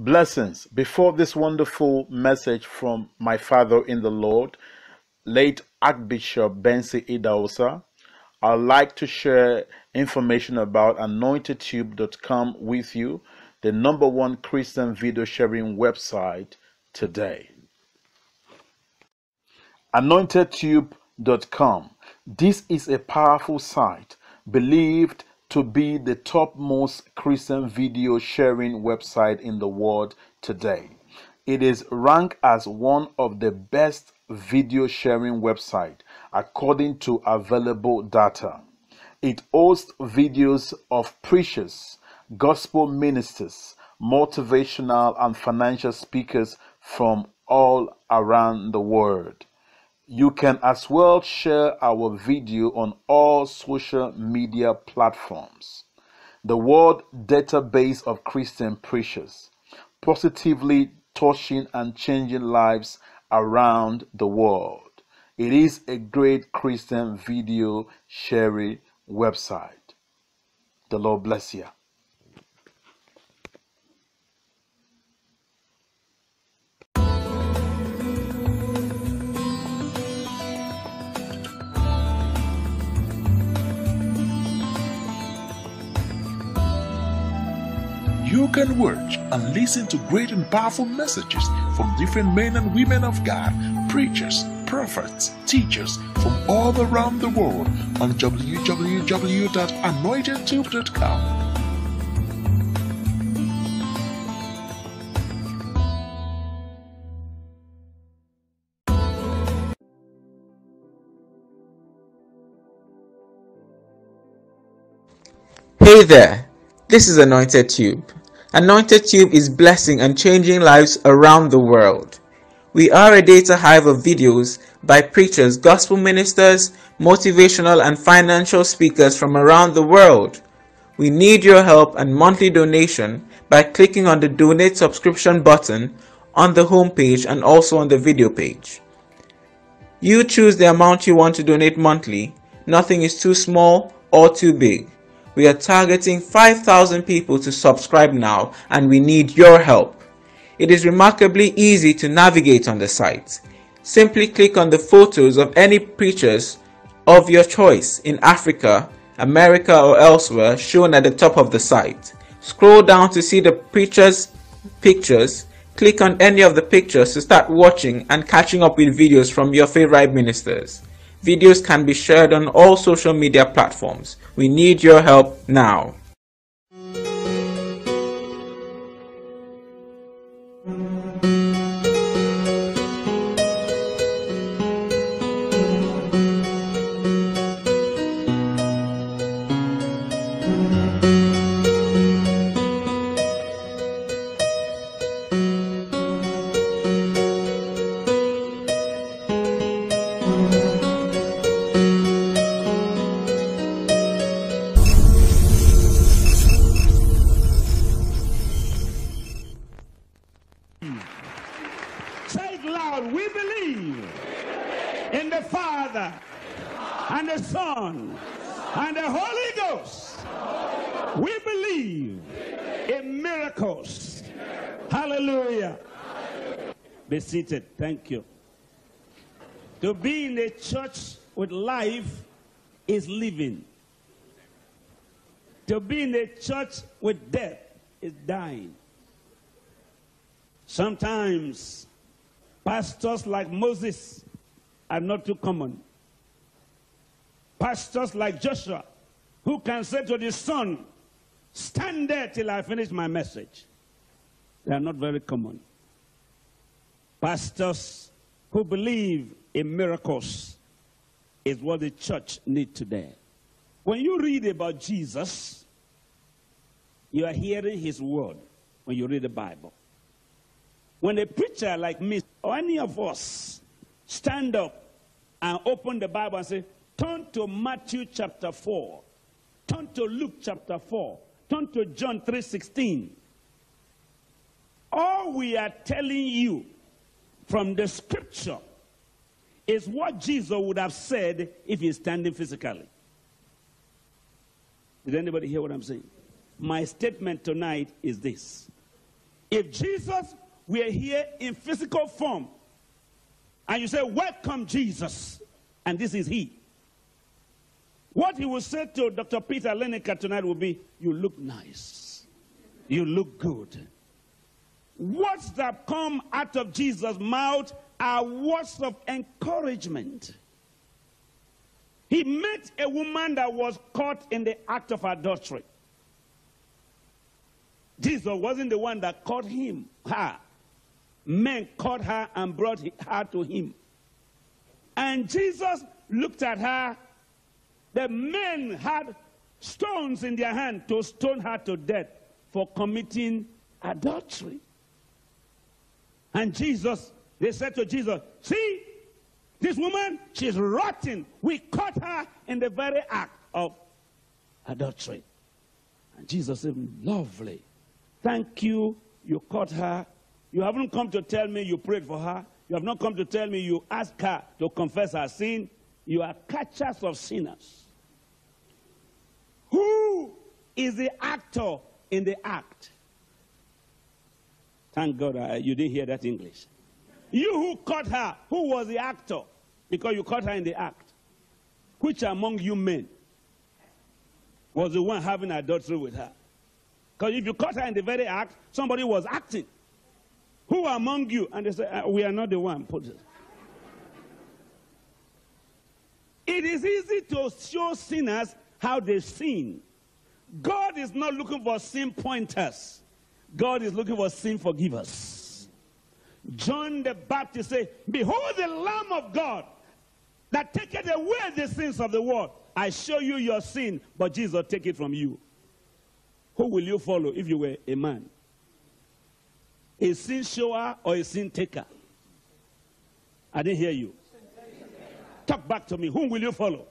Blessings. Before this wonderful message from my father in the Lord, late Archbishop Benson Idahosa, I'd like to share information about anointedtube.com with you, the number one Christian video sharing website today. AnointedTube.com. This is a powerful site believed to be the topmost Christian video sharing website in the world today. It is ranked as one of the best video sharing website according to available data. It hosts videos of preachers, gospel ministers, motivational and financial speakers from all around the world. You can as well share our video on all social media platforms. The world database of Christian preachers, positively touching and changing lives around the world. It is a great Christian video sharing website. The Lord bless you. Can watch and listen to great and powerful messages from different men and women of God, preachers, prophets, teachers from all around the world on www.anointedtube.com. Hey there, this is Anointed Tube. Anointed Tube is blessing and changing lives around the world. We are a data hive of videos by preachers, gospel ministers, motivational and financial speakers from around the world. We need your help and monthly donation by clicking on the donate subscription button on the homepage and also on the video page. You choose the amount you want to donate monthly. Nothing is too small or too big. We are targeting 5,000 people to subscribe now and we need your help. It is remarkably easy to navigate on the site. Simply click on the photos of any preachers of your choice in Africa, America or elsewhere shown at the top of the site. Scroll down to see the preachers' pictures. Click on any of the pictures to start watching and catching up with videos from your favorite ministers. Videos can be shared on all social media platforms. We need your help now. Father and the Son and the Holy Ghost. We believe in miracles. Hallelujah. Be seated. Thank you. To be in a church with life is living. To be in a church with death is dying. Sometimes pastors like Moses are not too common. Pastors like Joshua, who can say to the son, Stand there till I finish my message. They are not very common. Pastors who believe in miracles is what the church needs today. When you read about Jesus, you are hearing his word when you read the Bible. When a preacher like me or any of us stand up and open the Bible and say, turn to Matthew chapter 4, turn to Luke chapter 4, turn to John 3:16. All we are telling you from the scripture is what Jesus would have said if he's standing physically. Did anybody hear what I'm saying? My statement tonight is this If Jesus were here in physical form, and you say, Welcome, Jesus, and this is He, what he will say to Dr. Peter Lenica tonight will be, You look nice. You look good. Words that come out of Jesus' mouth are words of encouragement. He met a woman that was caught in the act of adultery. Jesus wasn't the one that caught him, her. Men caught her and brought her to him. And Jesus looked at her. The men had stones in their hand to stone her to death for committing adultery. And Jesus, they said to Jesus, See, this woman, she's rotten. We caught her in the very act of adultery. And Jesus said, Lovely. Thank you. You caught her. You haven't come to tell me you prayed for her. You have not come to tell me you asked her to confess her sin. You are catchers of sinners. Who is the actor in the act? Thank God uh, you didn't hear that English. You who caught her, who was the actor? Because you caught her in the act. Which among you men was the one having adultery with her? Because if you caught her in the very act, somebody was acting. Who among you? And they say, uh, We are not the one. It is easy to show sinners how they sin. God is not looking for sin pointers. God is looking for sin forgivers. John the Baptist said, Behold the Lamb of God that taketh away the sins of the world. I show you your sin, but Jesus take it from you. Who will you follow if you were a man? A sin shower or a sin taker? I didn't hear you. Talk back to me. Whom will you follow?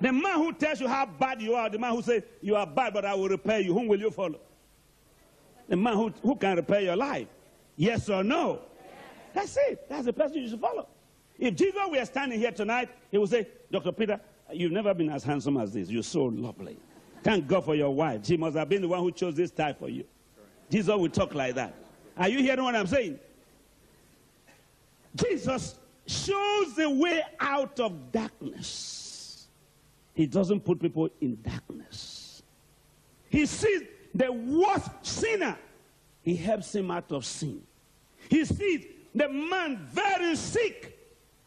The man who tells you how bad you are, the man who says you are bad, but I will repair you, whom will you follow? The man who, who can repair your life. Yes or no? That's it. That's the person you should follow. If Jesus were standing here tonight, he would say, Dr. Peter, you've never been as handsome as this. You're so lovely. Thank God for your wife. She must have been the one who chose this type for you. Jesus will talk like that. Are you hearing what I'm saying? Jesus shows the way out of darkness. He doesn't put people in darkness. He sees the worst sinner. He helps him out of sin. He sees the man very sick.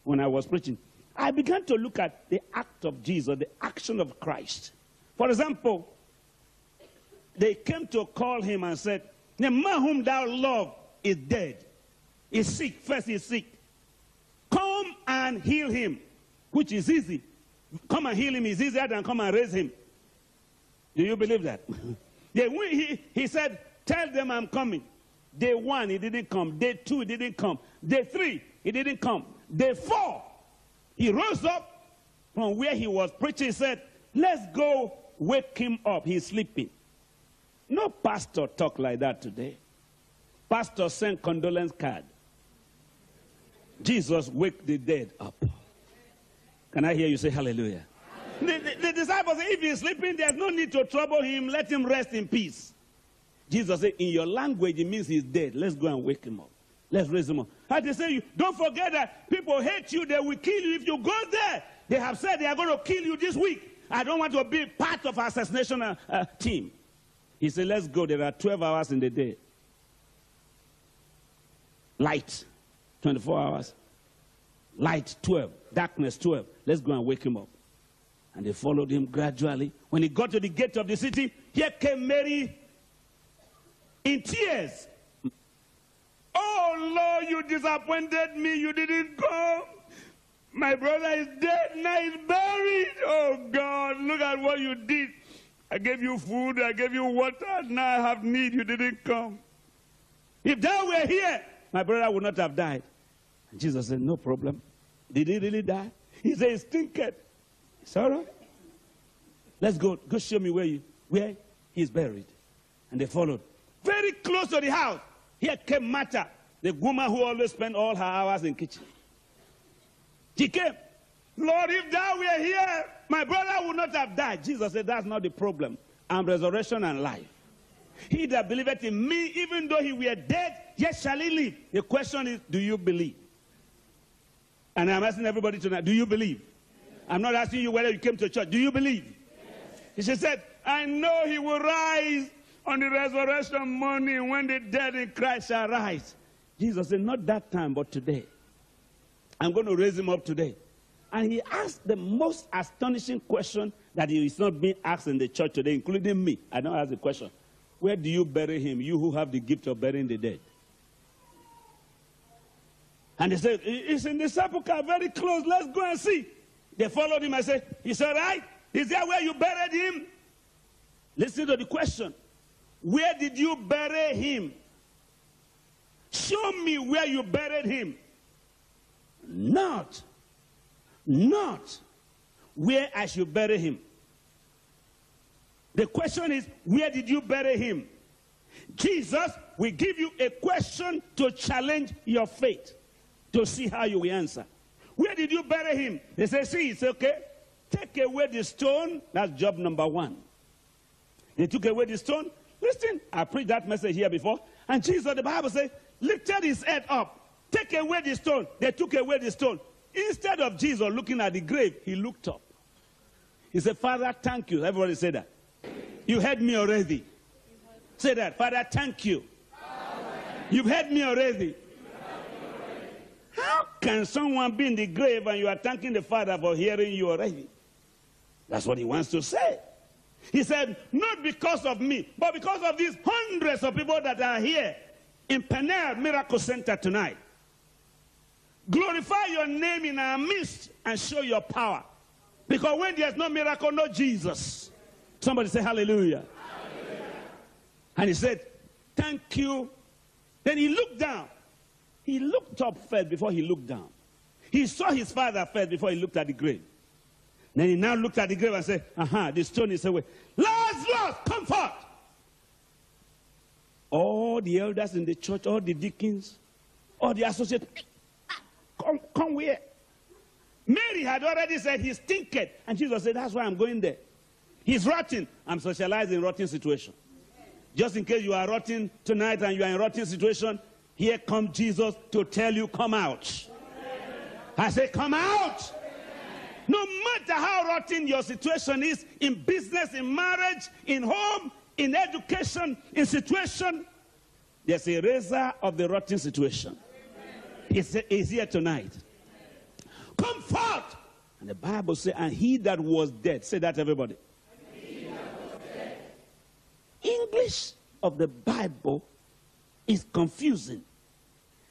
When I was preaching, I began to look at the act of Jesus, the action of Christ. For example, they came to call him and said, The man whom thou love is dead. He's sick. First, he's sick. Come and heal him, which is easy. Come and heal him is easier than come and raise him. Do you believe that? they, he, he said, Tell them I'm coming. Day one, he didn't come. Day two, he didn't come. Day three, he didn't come. Day four, he rose up from where he was preaching. He said, Let's go wake him up. He's sleeping. No pastor talk like that today. Pastor sent condolence card. Jesus wake the dead up. Can I hear you say hallelujah? The, the, the, disciples say, if he's sleeping, there's no need to trouble him. Let him rest in peace. Jesus said, in your language, it means he's dead. Let's go and wake him up. Let's raise him up. And they say, you don't forget that people hate you. They will kill you if you go there. They have said they are going to kill you this week. I don't want to be part of assassination uh, uh, team. He said, let's go. There are 12 hours in the day. Light, 24 hours. Light, 12. Darkness, 12. Let's go and wake him up. And they followed him gradually. When he got to the gate of the city, here came Mary in tears. Oh Lord, you disappointed me. You didn't come. My brother is dead, now he's buried. Oh God, look at what you did. I gave you food, I gave you water, now I have need, you didn't come. If thou were here, my brother would not have died. And Jesus said, No problem. Did he really die? He said, It's stinketh. It's all right. Let's go. Go show me where you where he's buried. And they followed. Very close to the house. Here came Martha, the woman who always spent all her hours in kitchen. She came. Lord, if thou were here, my brother would not have died. Jesus said, That's not the problem. I'm resurrection and life. He that believeth in me, even though he were dead, yet shall he live. The question is, do you believe? And I'm asking everybody tonight, do you believe? I'm not asking you whether you came to church. Do you believe? He said, I know he will rise on the resurrection morning when the dead in Christ shall rise. Jesus said, Not that time, but today. I'm going to raise him up today. And he asked the most astonishing question that is not being asked in the church today, including me. I don't ask the question. Where do you bury him, you who have the gift of burying the dead? And they said, It's in the sepulchre, very close. Let's go and see. They followed him. I said, Is that right? Is that where you buried him? Listen to the question. Where did you bury him? Show me where you buried him. Not, not where I should bury him. The question is, where did you bury him? Jesus will give you a question to challenge your faith, to see how you will answer. Where did you bury him? They say, see, it's okay. Take away the stone. That's job number one. They took away the stone. Listen, I preached that message here before. And Jesus, the Bible says, lifted his head up. Take away the stone. They took away the stone. Instead of Jesus looking at the grave, he looked up. He said, Father, thank you. Everybody say that. You heard me already. Say that. Father, thank you. You've heard me already. How can someone be in the grave and you are thanking the Father for hearing you already? That's what he wants to say. He said, Not because of me, but because of these hundreds of people that are here in Penel Miracle Center tonight. Glorify your name in our midst and show your power. Because when there's no miracle, no Jesus. Somebody say hallelujah. hallelujah. And he said, Thank you. Then he looked down. He looked up first before he looked down. He saw his father first before he looked at the grave. Then he now looked at the grave and said, Aha, the stone is away. Lazarus, come forth. All the elders in the church, all the deacons, all the associates, come, come here. Mary had already said he's stinking. And Jesus said, That's why I'm going there. He's rotting. I'm socializing in rotting situation. Just in case you are rotting tonight and you are in rotting situation, here comes Jesus to tell you, come out. I say, come out. No matter how rotten your situation is in business, in marriage, in home, in education, in situation, there's a razor of the rotten situation. It's, it's here tonight. Come forth. And the Bible says, and he that was dead, say that everybody. English of the Bible is confusing.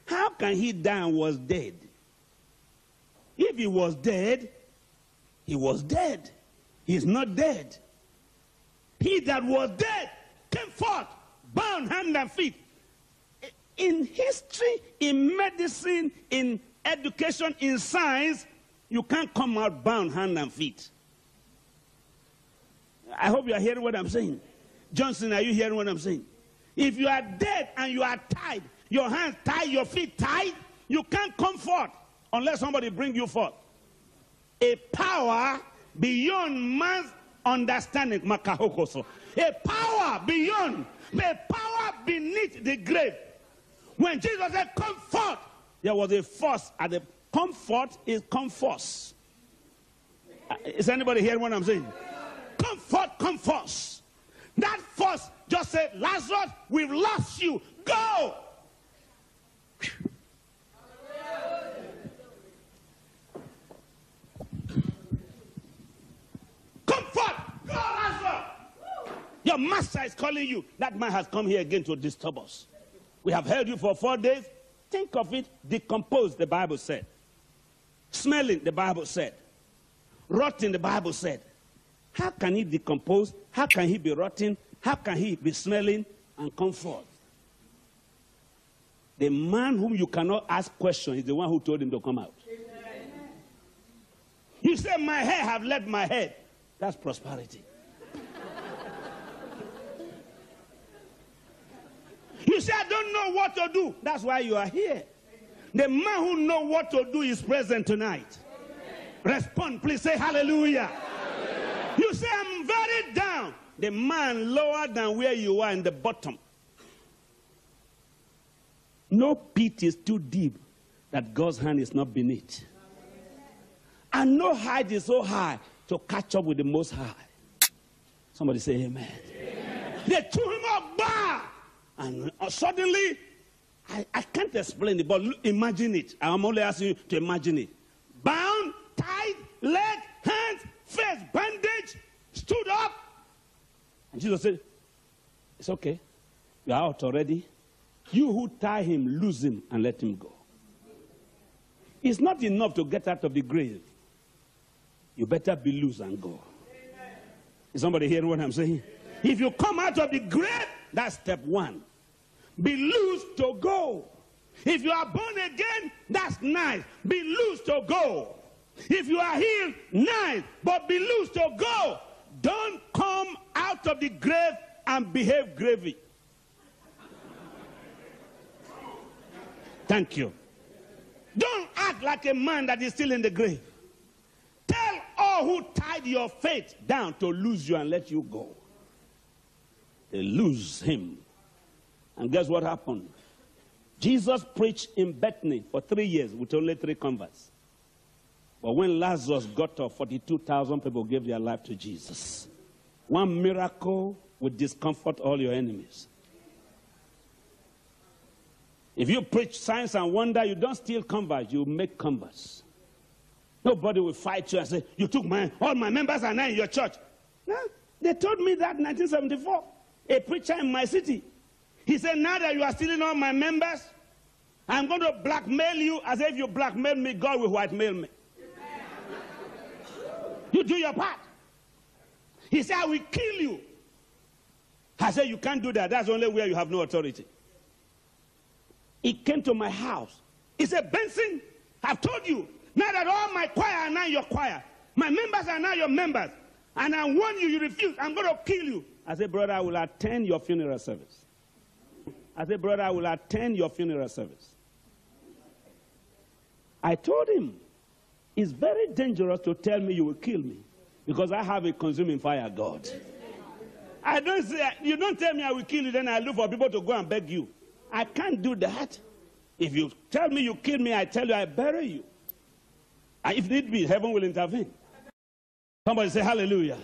How can he die and was dead? If he was dead, he was dead. He's not dead. He that was dead came forth, bound hand and feet. In history, in medicine, in education, in science, you can't come out bound hand and feet. I hope you are hearing what I'm saying. Johnson, are you hearing what I'm saying? If you are dead and you are tied, your hands tied, your feet tied, you can't come forth unless somebody bring you forth a power beyond man's understanding. Makahokoso. A power beyond, a power beneath the grave. When Jesus said, Come forth, there was a force at the comfort is comfort. Uh, is anybody hearing what I'm saying? Comfort, comfort. That force just said, Lazarus, we've lost you. Go. Comfort, go, Lazarus. Your master is calling you. That man has come here again to disturb us. We have held you for four days. Think of it decomposed, the Bible said. Smelling, the Bible said. Rotting, the Bible said. How can he decompose? How can he be rotting? How can he be smelling and come forth? The man whom you cannot ask questions is the one who told him to come out. Amen. You say, My hair have left my head. That's prosperity. You say, I don't know what to do. That's why you are here. The man who knows what to do is present tonight. Respond, please say hallelujah. hallelujah. You say, I'm very down. the man lower than where you are in the bottom. No pit is too deep that God's hand is not beneath. And no height is so high to catch up with the Most High. Somebody say amen. amen. They threw him up! And uh, suddenly, I, I can't explain it, but imagine it. I'm only asking you to imagine it. Bound, tied, leg, hands, face, bandage, stood up. And Jesus said, It's okay. You're out already. You who tie him, lose him and let him go. It's not enough to get out of the grave. You better be loose and go. Is somebody hearing what I'm saying? If you come out of the grave, that's step one. Be loose to go. If you are born again, that's nice. Be loose to go. If you are healed, nice. But be loose to go. Don't come out of the grave and behave gravy. Thank you. Don't act like a man that is still in the grave. Tell all who tied your faith down to lose you and let you go. They lose him. And guess what happened? Jesus preached in Bethany for three years with only three converts. But when Lazarus got up, 42,000 people gave their life to Jesus. One miracle would discomfort all your enemies. If you preach signs and wonder, you don't steal converts, you make converts. Nobody will fight you and say, You took my, all my members are now in your church. No, they told me that in 1974. A preacher in my city. He said, Now that you are stealing all my members, I'm going to blackmail you as if you blackmail me, God will whitemail me. you do your part. He said, I will kill you. I said, You can't do that. That's only where you have no authority. He came to my house. He said, Benson, I've told you, now that all my choir are now your choir, my members are now your members, and I warn you, you refuse, I'm going to kill you. I said, Brother, I will attend your funeral service. I said, Brother, I will attend your funeral service. I told him, It's very dangerous to tell me you will kill me because I have a consuming fire, God. I don't say, you don't tell me I will kill you, then I look for people to go and beg you. I can't do that. If you tell me you kill me, I tell you I bury you. And if need be, heaven will intervene. Somebody say hallelujah.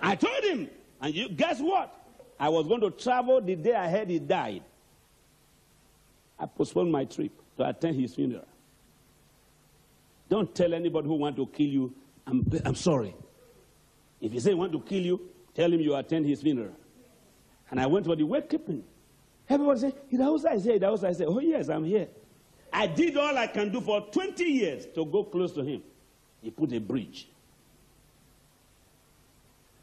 I told him, and you guess what? I was going to travel the day I heard he died. I postponed my trip to attend his funeral. Don't tell anybody who want to kill you, I'm, I'm sorry. If he say he want to kill you, tell him you attend his funeral. And I went for the wake keeping. Everybody say, Idahosa I here, Idahosa I said, oh yes, I'm here. I did all I can do for 20 years to go close to him. He put a bridge.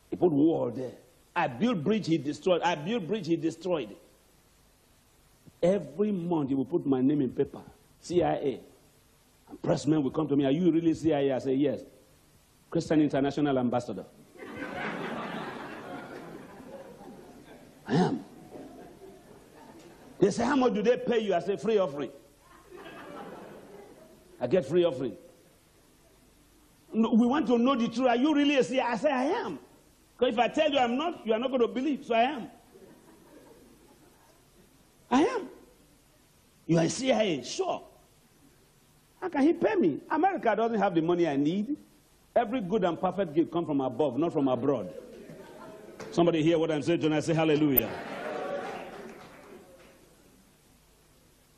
He put wall there. I built bridge, he destroyed. I built bridge, he destroyed. Every month he will put my name in paper. CIA. And pressmen will come to me, are you really CIA? I say, yes. Christian International Ambassador. I am. They say, How much do they pay you? I say, Free offering. I get free offering. No, we want to know the truth. Are you really a CIA? I say, I am. Because if I tell you I'm not, you are not going to believe. So I am. I am. You are CIA, sure. How can he pay me? America doesn't have the money I need. Every good and perfect gift comes from above, not from abroad. Somebody hear what I'm saying I say hallelujah.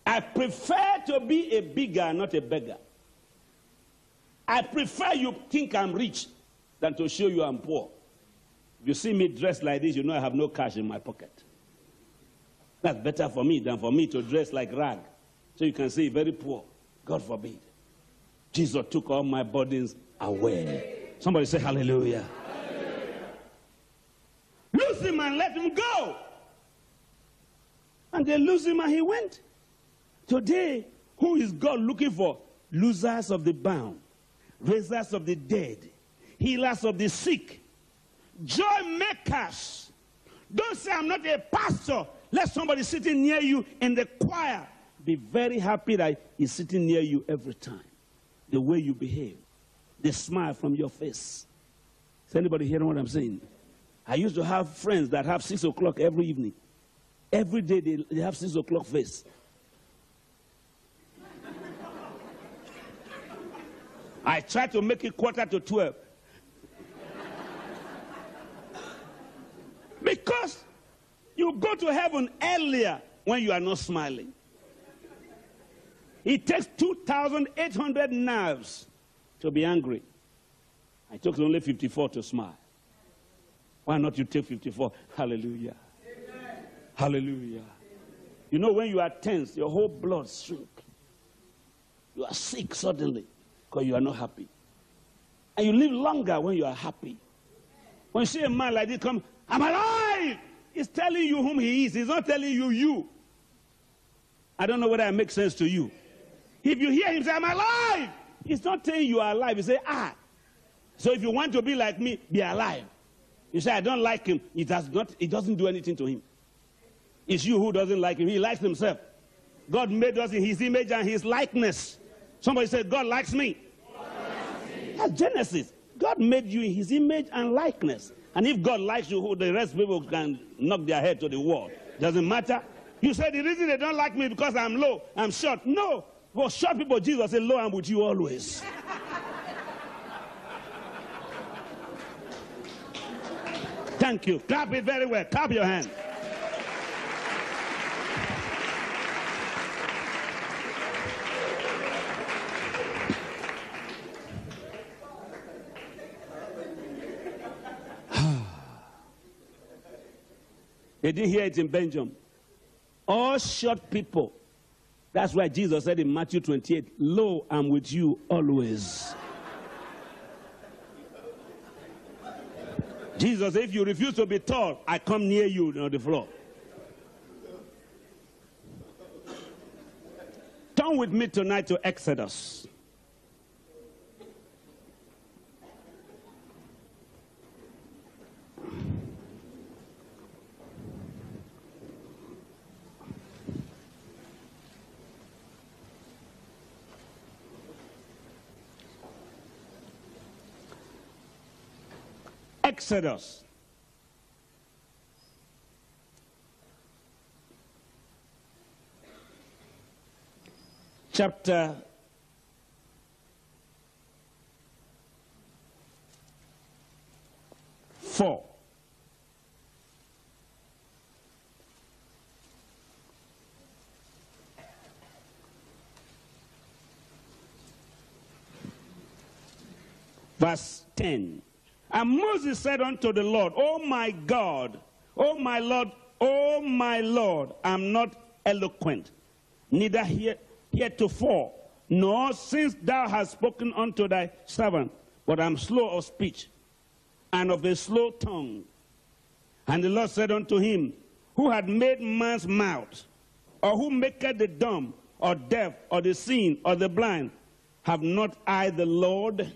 I prefer to be a bigger, not a beggar. I prefer you think I'm rich than to show you I'm poor. You see me dressed like this, you know I have no cash in my pocket. That's better for me than for me to dress like rag. So you can say very poor. God forbid. Jesus took all my burdens away. Somebody say hallelujah. hallelujah. Lose him and let him go. And they lose him and he went. Today, who is God looking for? Losers of the bound, raisers of the dead, healers of the sick, joy makers. Don't say, I'm not a pastor. Let somebody sitting near you in the choir be very happy that he's sitting near you every time. The way you behave, the smile from your face. Is anybody hearing what I'm saying? I used to have friends that have six o'clock every evening. Every day they, they have six o'clock face. I try to make it quarter to 12. Because you go to heaven earlier when you are not smiling. It takes 2,800 nerves to be angry. I took only 54 to smile. Why not you take 54? Hallelujah. Amen. Hallelujah. You know, when you are tense, your whole blood shrink. You are sick suddenly because you are not happy. And you live longer when you are happy. When you see a man like this come, I'm alive! He's telling you whom he is. He's not telling you you. I don't know whether it makes sense to you. If you hear him say, I'm alive, he's not saying you are alive. He say, ah. So if you want to be like me, be alive. You say, I don't like him. It, does not, it doesn't do anything to him. It's you who doesn't like him. He likes himself. God made us in his image and his likeness. Somebody said, God likes me. That's Genesis. God made you in his image and likeness. And if God likes you, the rest people can knock their head to the wall. Doesn't matter. You say the reason they don't like me because I'm low, I'm short. No. For short people, Jesus said, low, I'm with you always. Thank you. Clap it very well. Clap your hand. They didn't hear it in Belgium. All short people. That's why Jesus said in Matthew 28, Lo, I'm with you always. Jesus, if you refuse to be tall, I come near you on the floor. Turn with me tonight to Exodus. Exodus. Chapter 4. Verse 10. And Moses said unto the Lord, Oh my God, oh my Lord, oh my Lord, I'm not eloquent, neither here, heretofore, nor since thou hast spoken unto thy servant, but I'm slow of speech and of a slow tongue. And the Lord said unto him, Who had made man's mouth, or who maketh the dumb, or deaf, or the seeing, or the blind? Have not I the Lord?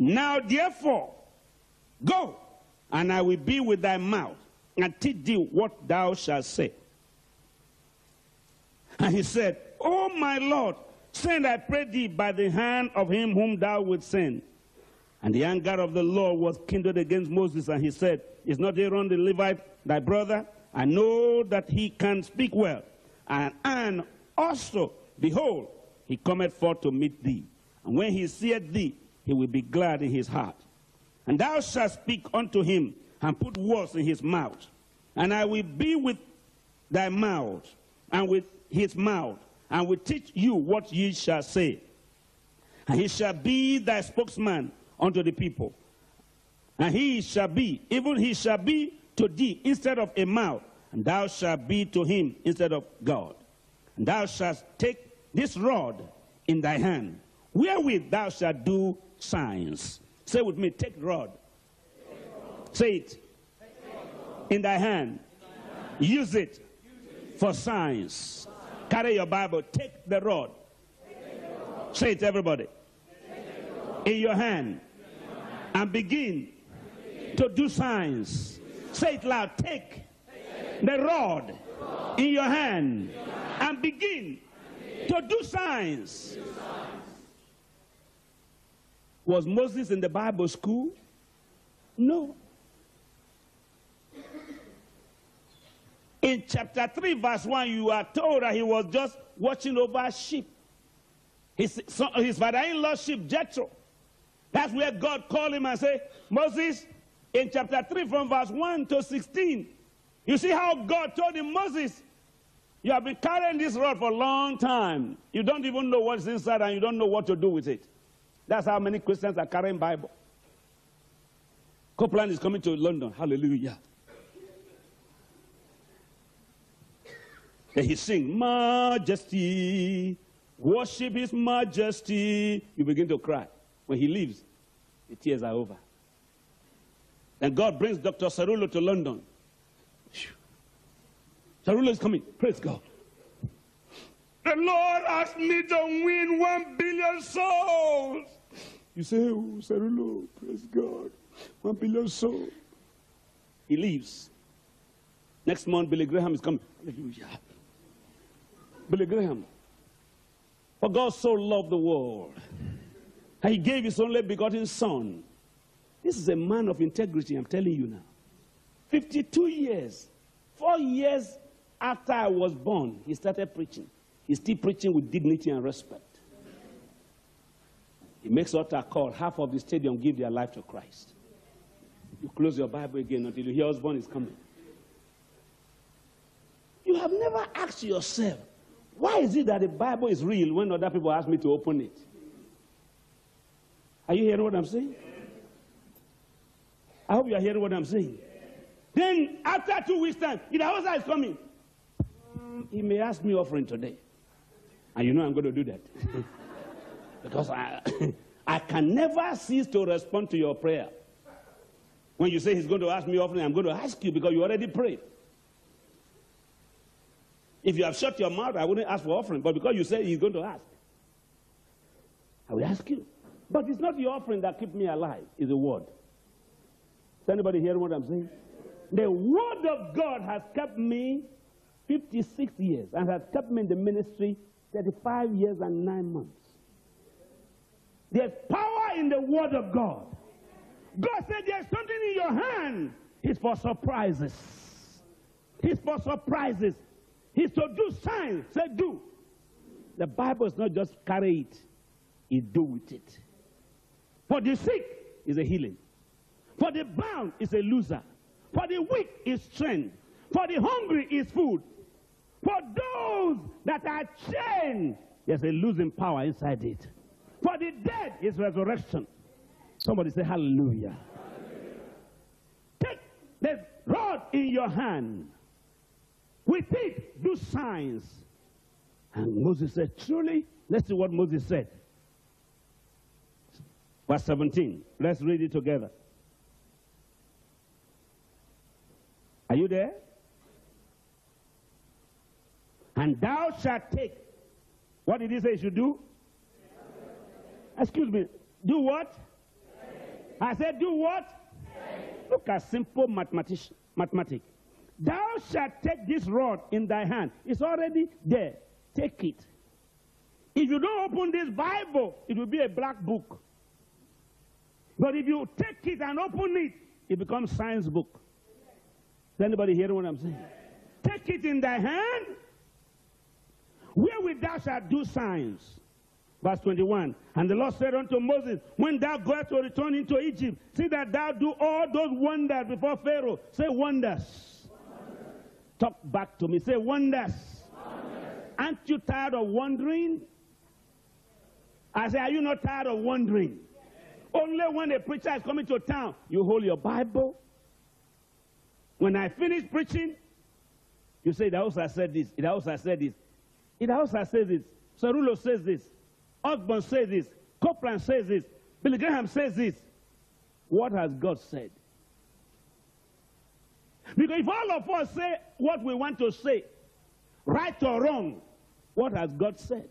Now therefore, go, and I will be with thy mouth, and teach thee what thou shalt say. And he said, O my Lord, send, I pray thee, by the hand of him whom thou wilt send. And the anger of the Lord was kindled against Moses, and he said, Is not Aaron the Levite thy brother? I know that he can speak well. And, and also, behold, he cometh forth to meet thee. And when he seeth thee, he will be glad in his heart. And thou shalt speak unto him and put words in his mouth. And I will be with thy mouth and with his mouth and will teach you what ye shall say. And he shall be thy spokesman unto the people. And he shall be, even he shall be to thee instead of a mouth, and thou shalt be to him instead of God. And thou shalt take this rod in thy hand, wherewith thou shalt do signs. Say with me, take rod. Say it. In thy hand. Use it for signs. Carry your Bible. Take the rod. Say it, everybody. In your hand. And begin to do signs. Say it loud. Take the rod in your hand and begin to do signs. Was Moses in the Bible school? No. In chapter 3, verse 1, you are told that he was just watching over sheep. His, his father-in-law sheep, Jethro. That's where God called him and said, Moses, in chapter 3 from verse 1 to 16, you see how God told him, Moses, you have been carrying this rod for a long time. You don't even know what's inside and you don't know what to do with it. That's how many Christians are carrying Bible. Copeland is coming to London. Hallelujah. And he sing, Majesty, worship his majesty. You begin to cry. When he leaves, the tears are over. And God brings Dr. Sarulo to London. Sarulo is coming. Praise God. The Lord asked me to win one billion souls. You say, oh, Sarulo, praise God. One billion souls. He leaves. Next month, Billy Graham is coming. Hallelujah. Billy Graham. For God so loved the world. And he gave his only begotten son. This is a man of integrity, I'm telling you now. 52 years, four years after I was born, he started preaching. He's still preaching with dignity and respect. He makes altar call. Half of the stadium give their life to Christ. You close your Bible again until you hear husband is coming. You have never asked yourself, why is it that the Bible is real when other people ask me to open it? Are you hearing what I'm saying? I hope you are hearing what I'm saying. Then, after two weeks' time, Idahosa is coming, he may ask me offering today. And you know I'm going to do that. because I, I can never cease to respond to your prayer. When you say he's going to ask me offering, I'm going to ask you because you already prayed. If you have shut your mouth, I wouldn't ask for offering. But because you say he's going to ask, I will ask you. But it's not the offering that keeps me alive, it's the word. Is anybody hearing what I'm saying? The word of God has kept me 56 years and has kept me in the ministry 35 years and 9 months. There's power in the word of God. God said there's something in your hand. It's for surprises. It's for surprises. It's to do signs. Say do. The Bible is not just carry it, it do with it. For the sick is a healing. For the bound is a loser. For the weak is strength. For the hungry is food. For those that are chained, there's a losing power inside it. For the dead is resurrection. Somebody say hallelujah. Take the rod in your hand. With it, do signs. And Moses said, truly, let's see what Moses said. Verse 17. Let's read it together. Are you there? And thou shalt take. What did he say you should do? Excuse me. Do what? I said, do what? Look at simple mathematics. Mathematic. Thou shalt take this rod in thy hand. It's already there. Take it. If you don't open this Bible, it will be a black book. But if you take it and open it, it becomes science book. Is anybody hearing what I'm saying? Take it in thy hand, wherewith thou shalt do signs. Verse 21. And the Lord said unto Moses, When thou goest to return into Egypt, see that thou do all those wonders before Pharaoh. Say wonders. wonders. Talk back to me. Say wonders. wonders. Aren't you tired of wondering? I say, Are you not tired of wondering? Only when a preacher is coming to town, you hold your Bible. When I finish preaching, you say, the house has said this, the house has said this. The house has said this. Sarulo says this. Osborn says this. Copeland says this. Billy Graham says this. What has God said? Because if all of us say what we want to say, right or wrong, what has God said?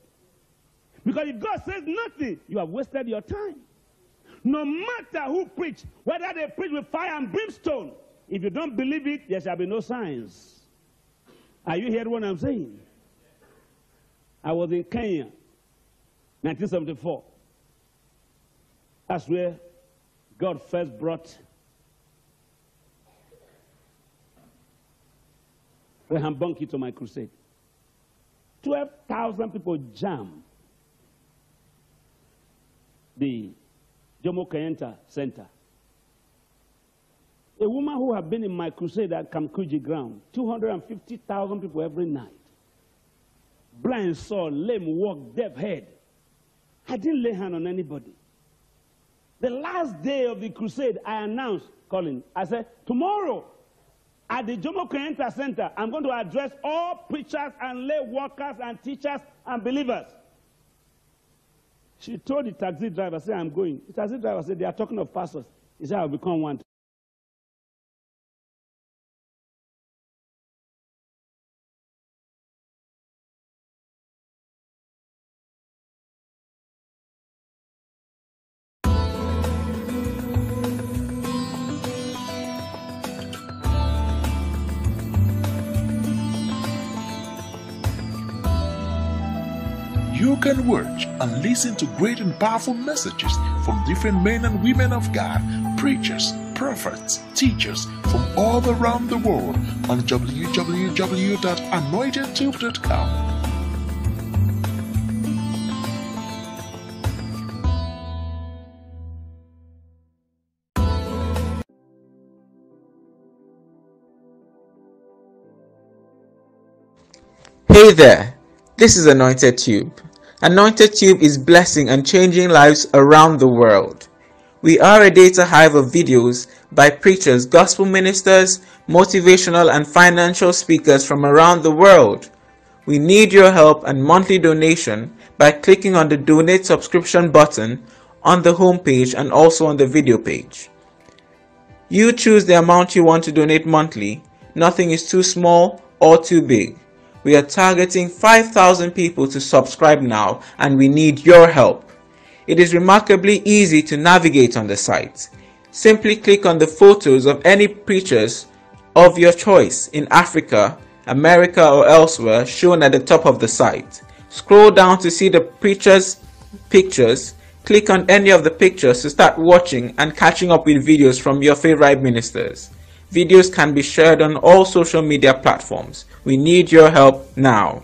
Because if God says nothing, you have wasted your time. No matter who preach, whether they preach with fire and brimstone, if you don't believe it, there shall be no signs. Are you hearing what I'm saying? I was in Kenya, 1974. That's where God first brought Reinhard Bonnke to my crusade. 12,000 people jam the Jomo Kenyatta Center. A woman who had been in my crusade at Kamukunji ground, 250,000 people every night. Blind saw, lame walk, deaf head. I didn't lay hand on anybody. The last day of the crusade, I announced, Colin, I said, tomorrow at the Jomo Kenyatta Center, I'm going to address all preachers and lay workers and teachers and believers. She told the taxi driver, say, I'm going. The taxi driver said, they are talking of pastors. He said, I'll become one. Watch and listen to great and powerful messages from different men and women of God, preachers, prophets, teachers from all around the world on www.anointedtube.com. Hey there, this is Anointed Tube. Anointed Tube is blessing and changing lives around the world. We are a data hive of videos by preachers, gospel ministers, motivational and financial speakers from around the world. We need your help and monthly donation by clicking on the donate subscription button on the homepage and also on the video page. You choose the amount you want to donate monthly. Nothing is too small or too big. We are targeting 5,000 people to subscribe now and we need your help. It is remarkably easy to navigate on the site. Simply click on the photos of any preachers of your choice in Africa, America or elsewhere shown at the top of the site. Scroll down to see the preachers' pictures. Click on any of the pictures to start watching and catching up with videos from your favorite ministers. Videos can be shared on all social media platforms. We need your help now.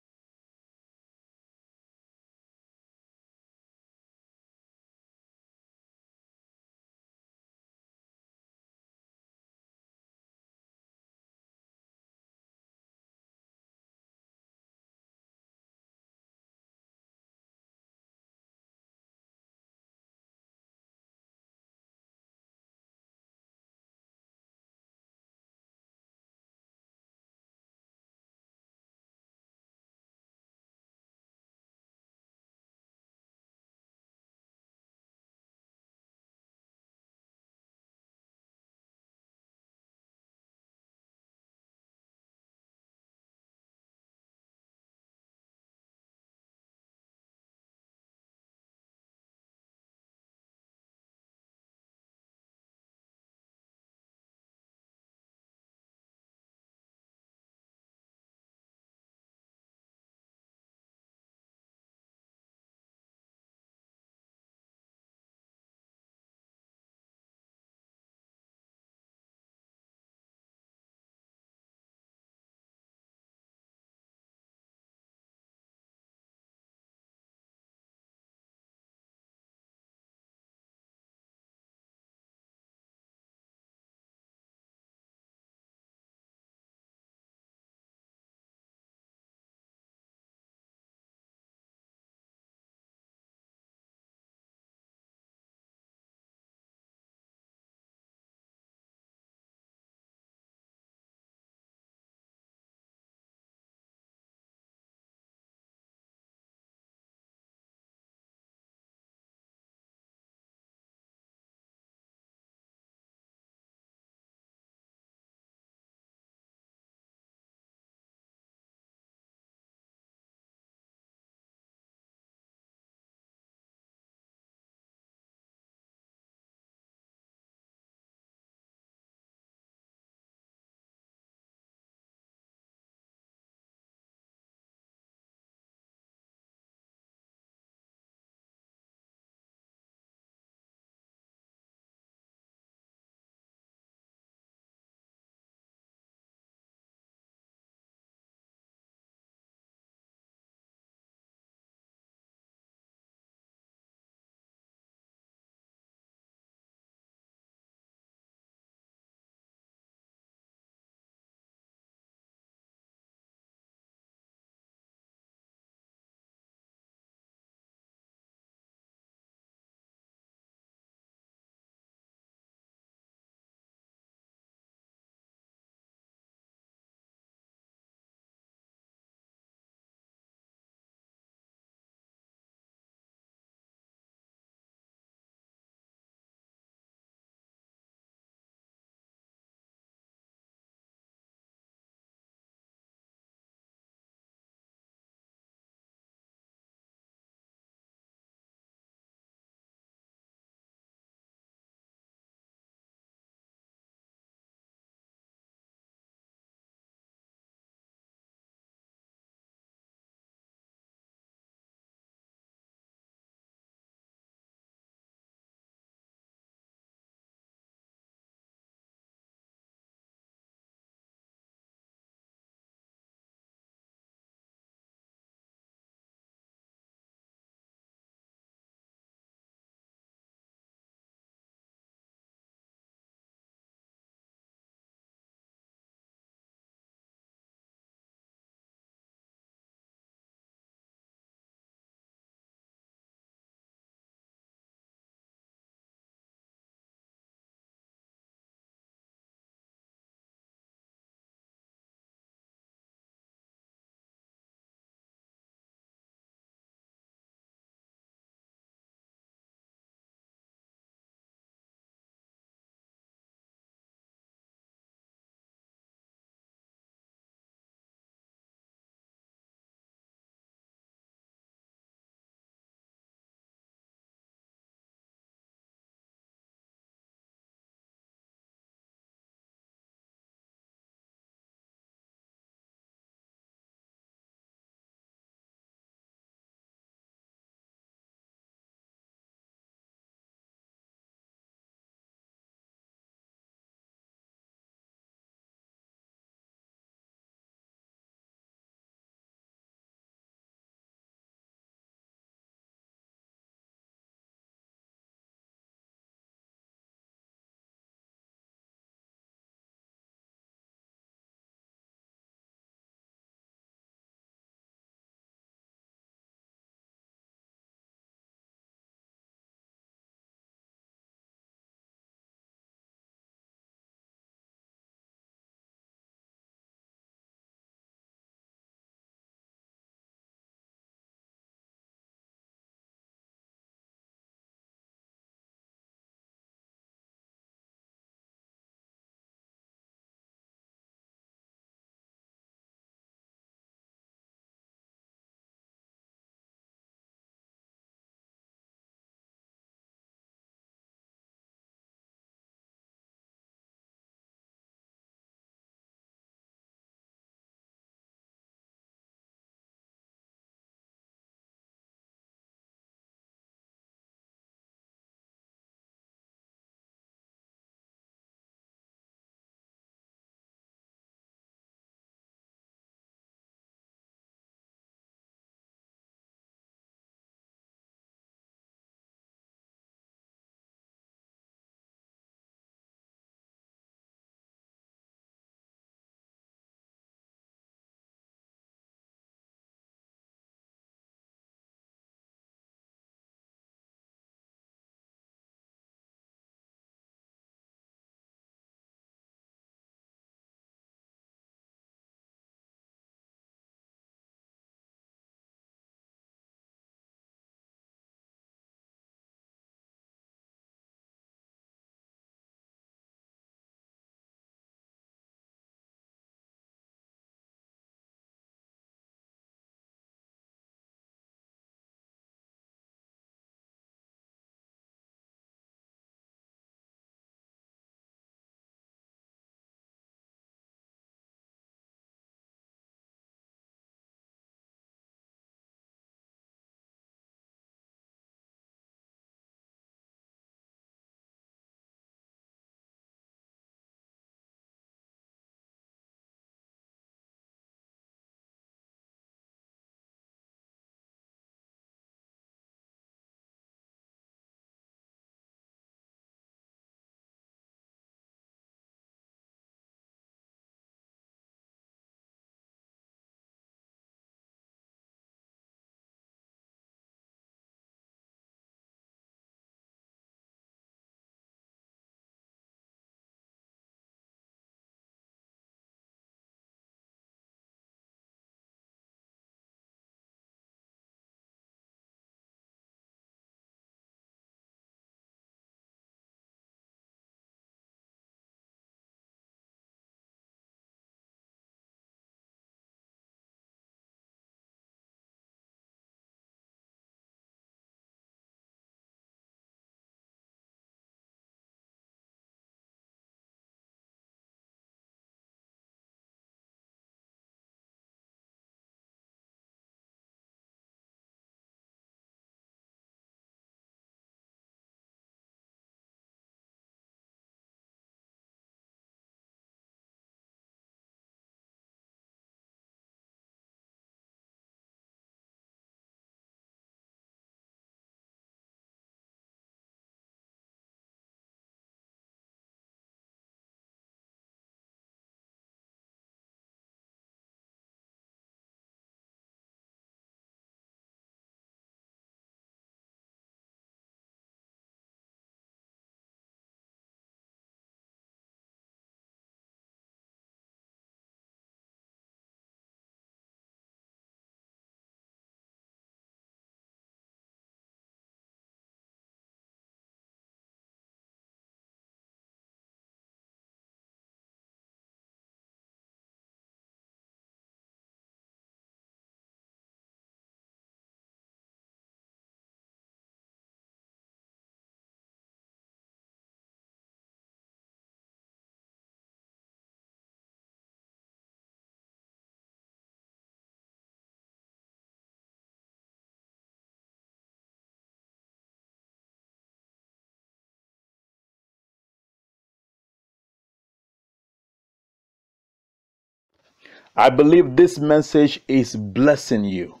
I believe this message is blessing you.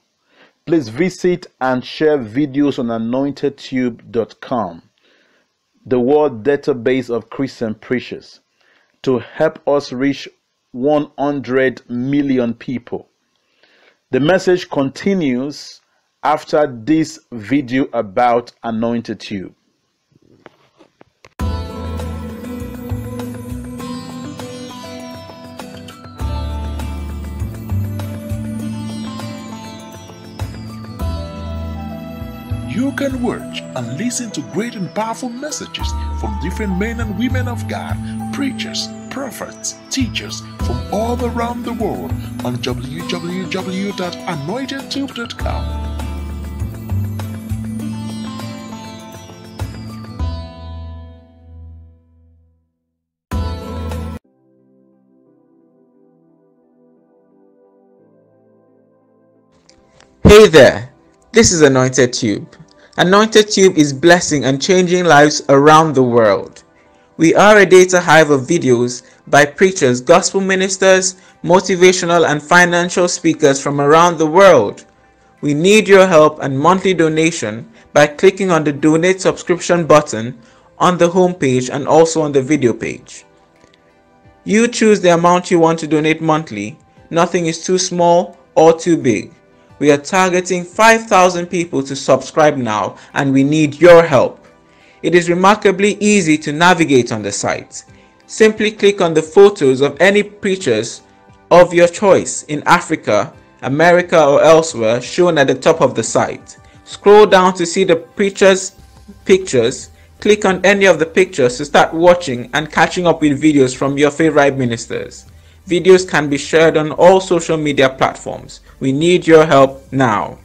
Please visit and share videos on anointedtube.com, the world database of Christian preachers, to help us reach 100 million people. The message continues after this video about Anointed Tube. You can watch and listen to great and powerful messages from different men and women of God, preachers, prophets, teachers from all around the world on www.anointedtube.com. Hey there, this is Anointed Tube. Anointed Tube is blessing and changing lives around the world. We are a data hive of videos by preachers, gospel ministers, motivational and financial speakers from around the world. We need your help and monthly donation by clicking on the donate subscription button on the homepage and also on the video page. You choose the amount you want to donate monthly. Nothing is too small or too big. We are targeting 5,000 people to subscribe now and we need your help. It is remarkably easy to navigate on the site. Simply click on the photos of any preachers of your choice in Africa, America or elsewhere shown at the top of the site. Scroll down to see the preachers' pictures. Click on any of the pictures to start watching and catching up with videos from your favorite ministers. Videos can be shared on all social media platforms. We need your help now.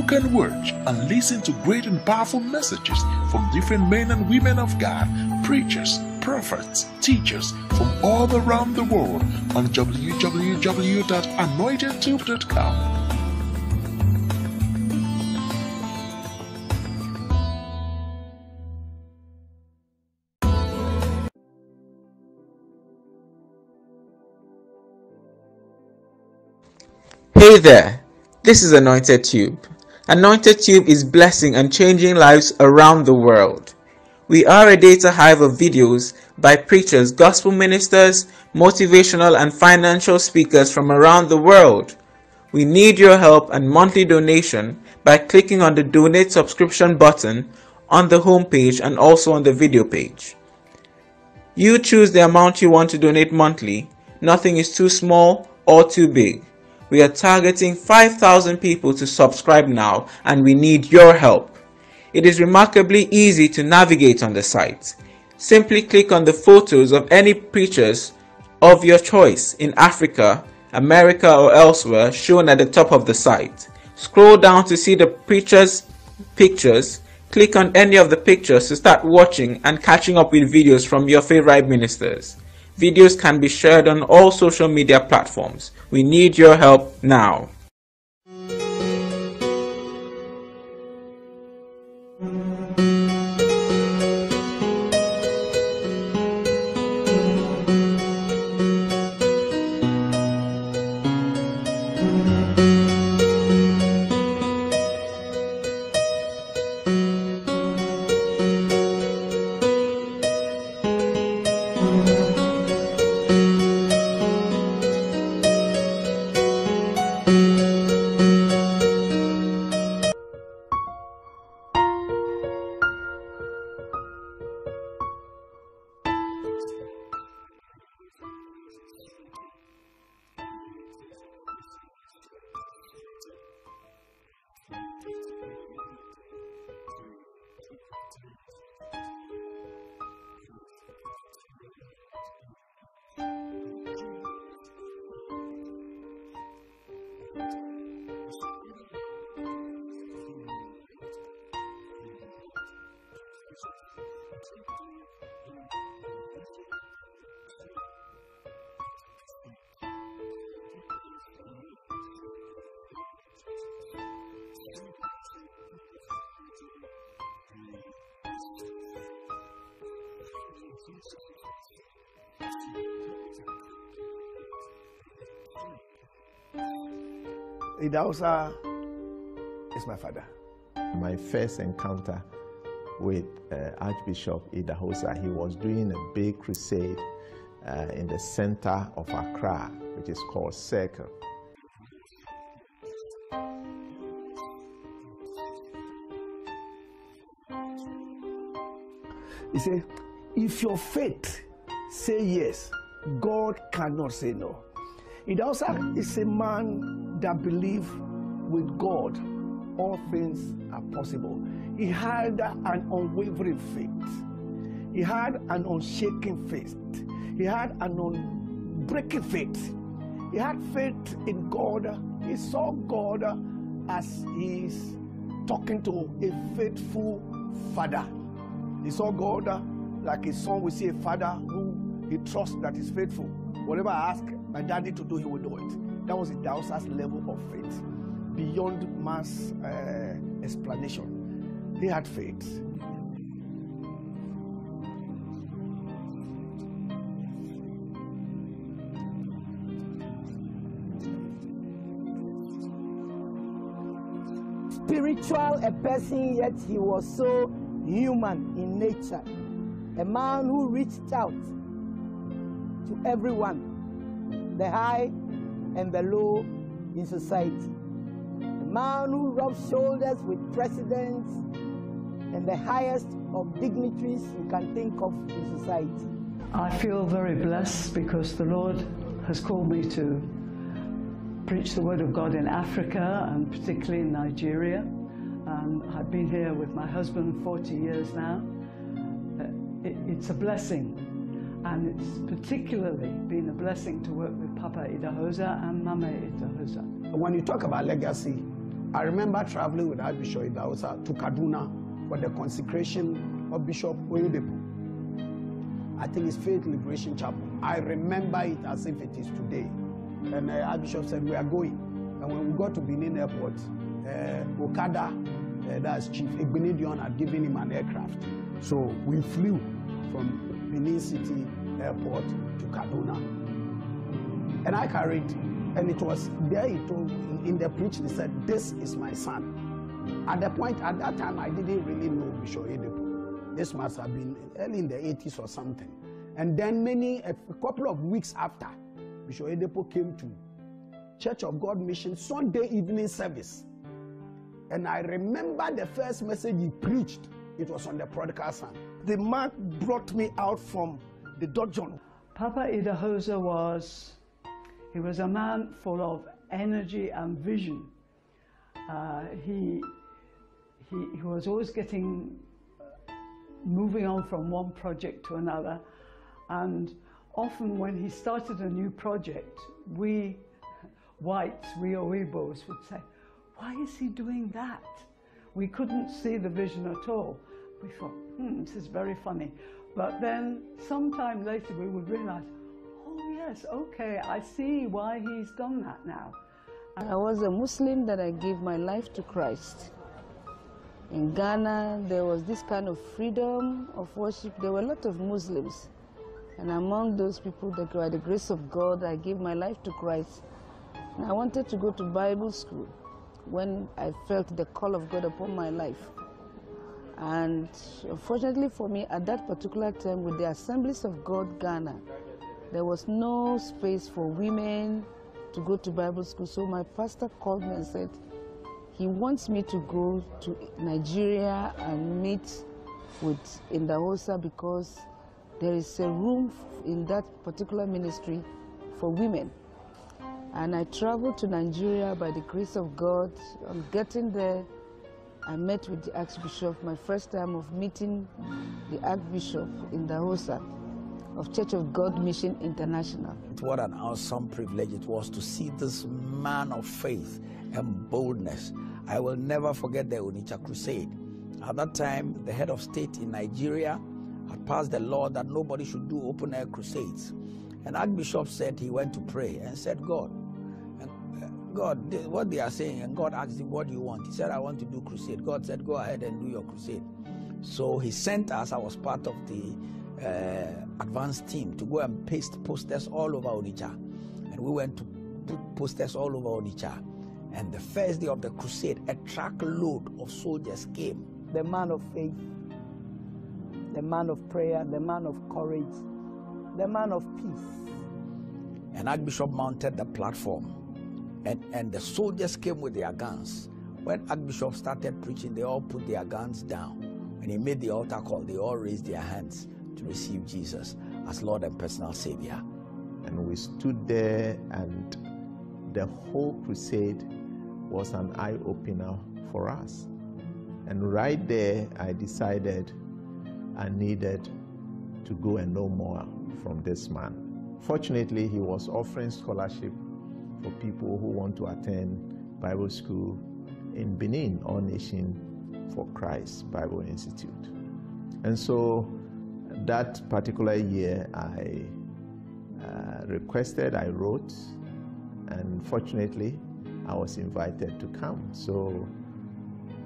You can watch and listen to great and powerful messages from different men and women of God, preachers, prophets, teachers from all around the world on www.anointedtube.com. Hey there, this is Anointed Tube. Anointed Tube is blessing and changing lives around the world. We are a data hive of videos by preachers, gospel ministers, motivational and financial speakers from around the world. We need your help and monthly donation by clicking on the donate subscription button on the homepage and also on the video page. You choose the amount you want to donate monthly. Nothing is too small or too big. We are targeting 5,000 people to subscribe now and we need your help. It is remarkably easy to navigate on the site. Simply click on the photos of any preachers of your choice in Africa, America or elsewhere shown at the top of the site. Scroll down to see the preachers' pictures. Click on any of the pictures to start watching and catching up with videos from your favorite ministers. Videos can be shared on all social media platforms. We need your help now. Idahosa is my father. My first encounter with uh, Archbishop Idahosa, he was doing a big crusade uh, in the center of Accra, which is called Circle. He said, if your faith say yes, God cannot say no. Idahosa is a man that believe with God all things are possible. He had an unwavering faith. He had an unshaking faith. He had an unbreaking faith. He had faith in God. He saw God as he's talking to a faithful father. He saw God like a son will see a father who he trusts that is faithful. Whatever I ask my daddy to do, he will do it. That was Idahosa's level of faith, beyond man's uh, explanation. He had faith. spiritual a person, yet he was so human in nature. A man who reached out to everyone, the high and the low in society. A man who rubs shoulders with presidents and the highest of dignitaries you can think of in society. I feel very blessed because the Lord has called me to preach the Word of God in Africa and particularly in Nigeria. And I've been here with my husband 40 years now. Uh, it, it's a blessing, and it's particularly been a blessing to work with Papa Idahosa and Mama Idahosa. When you talk about legacy, I remember traveling with Archbishop Idahosa to Kaduna for the consecration of Bishop Oyedepo. I think it's Faith Liberation Chapel. I remember it as if it is today. And uh, Archbishop said, We are going. And when we got to Benin Airport, uh, Okada, uh, that's Chief Igbinedion, had given him an aircraft. So we flew from Benin City Airport to Kaduna. And I carried, and it was there, it told, in the preach, they said, This is my son. At the point, at that time, I didn't really know Bishop Oyedepo. This must have been early in the 80s or something. And then many, a couple of weeks after, Bishop Oyedepo came to Church of God Mission Sunday evening service. And I remember the first message he preached. It was on the prodigal son. The man brought me out from the dungeon. Papa Idahosa was, he was a man full of energy and vision. Uh, he, he, he was always getting, uh, moving on from one project to another. And often when he started a new project, we whites, we Oibos would say, why is he doing that? We couldn't see the vision at all. We thought, hmm, this is very funny. But then sometime later we would realize, oh yes, okay, I see why he's done that now. I was a Muslim that I gave my life to Christ. In Ghana, there was this kind of freedom of worship. There were a lot of Muslims. And among those people that by the grace of God, I gave my life to Christ. And I wanted to go to Bible school when I felt the call of God upon my life. And unfortunately for me, at that particular time, with the Assemblies of God Ghana, there was no space for women to go to Bible school. So my pastor called me and said, he wants me to go to Nigeria and meet with Idahosa because there is a room in that particular ministry for women. And I traveled to Nigeria by the grace of God. On getting there, I met with the Archbishop, my first time of meeting the Archbishop Idahosa of Church of God Mission International. What an awesome privilege it was to see this man of faith and boldness. I will never forget the Onitsha Crusade. At that time, the head of state in Nigeria had passed the law that nobody should do open air crusades. And Archbishop said he went to pray and said, God, God, what they are saying, and God asked him, What do you want? He said, I want to do crusade. God said, Go ahead and do your crusade. So he sent us, I was part of the uh, advanced team, to go and paste posters all over Onitsha. And we went to put posters all over Onitsha. And the first day of the crusade, a truckload of soldiers came. The man of faith, the man of prayer, the man of courage, the man of peace. And Archbishop mounted the platform and, and the soldiers came with their guns. When Archbishop started preaching, they all put their guns down. When he made the altar call, they all raised their hands to receive Jesus as Lord and personal Savior. And we stood there, and the whole crusade was an eye opener for us. And right there, I decided I needed to go and know more from this man. Fortunately, he was offering scholarship for people who want to attend Bible school in Benin, All Nation for Christ Bible Institute. And so that particular year, I uh, requested, I wrote, and fortunately, I was invited to come. So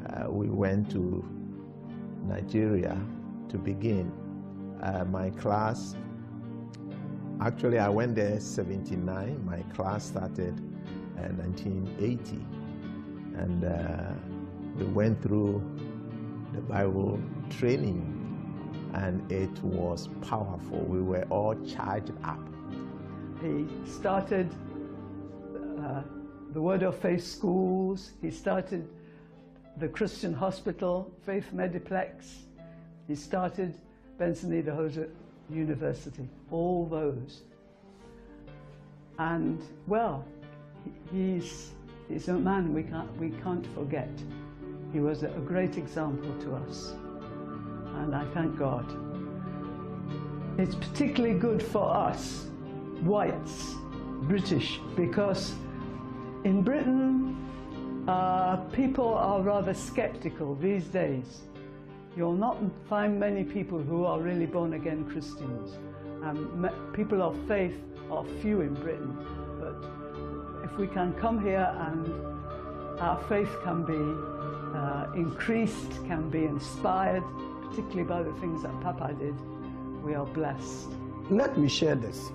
uh, we went to Nigeria to begin. Uh, my class Actually, I went there 79. My class started in 1980. And uh, we went through the Bible training, and it was powerful. We were all charged up. He started uh, the Word of Faith schools. He started the Christian Hospital, Faith Mediplex. He started Benson Idahosa University, all those. And well, he's, he's a man we can't, we can't forget. He was a great example to us. And I thank God. It's particularly good for us, whites, British, because in Britain, Uh, people are rather skeptical these days. You'll not find many people who are really born again Christians. Um, people of faith are few in Britain, but if we can come here and our faith can be uh, increased, can be inspired, particularly by the things that Papa did, we are blessed. Let me share this.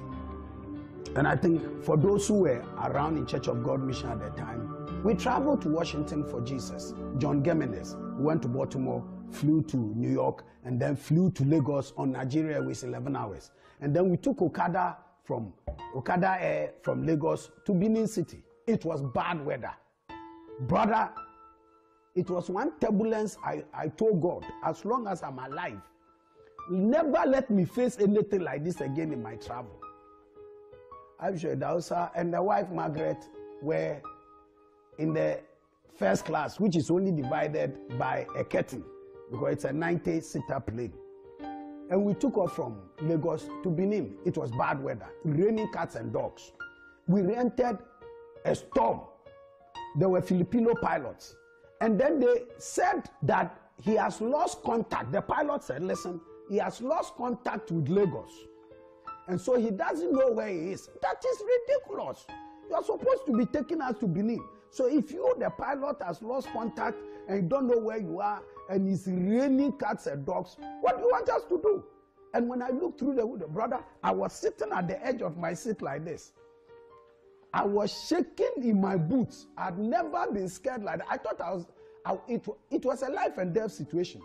And I think for those who were around in Church of God Mission at that time, we traveled to Washington for Jesus. John Gimenez went to Baltimore, flew to New York, and then flew to Lagos on Nigeria with 11 hours. And then we took Okada from Okada Air from Lagos to Benin City. It was bad weather. Brother, it was one turbulence I, I told God, as long as I'm alive, never let me face anything like this again in my travel. I'm sure Dausa and the wife Margaret were in the first class, which is only divided by a curtain because it's a 90 seater plane. And we took off from Lagos to Benin. It was bad weather, raining cats and dogs. We rented a storm. There were Filipino pilots. And then they said that he has lost contact. The pilot said, listen, he has lost contact with Lagos. And so he doesn't know where he is. That is ridiculous. You are supposed to be taking us to Benin. So if you, the pilot, has lost contact and you don't know where you are, and it's raining cats and dogs, what do you want us to do? And when I looked through the window, brother, I was sitting at the edge of my seat like this. I was shaking in my boots. I'd never been scared like that. I thought I was, I, it, it was a life and death situation.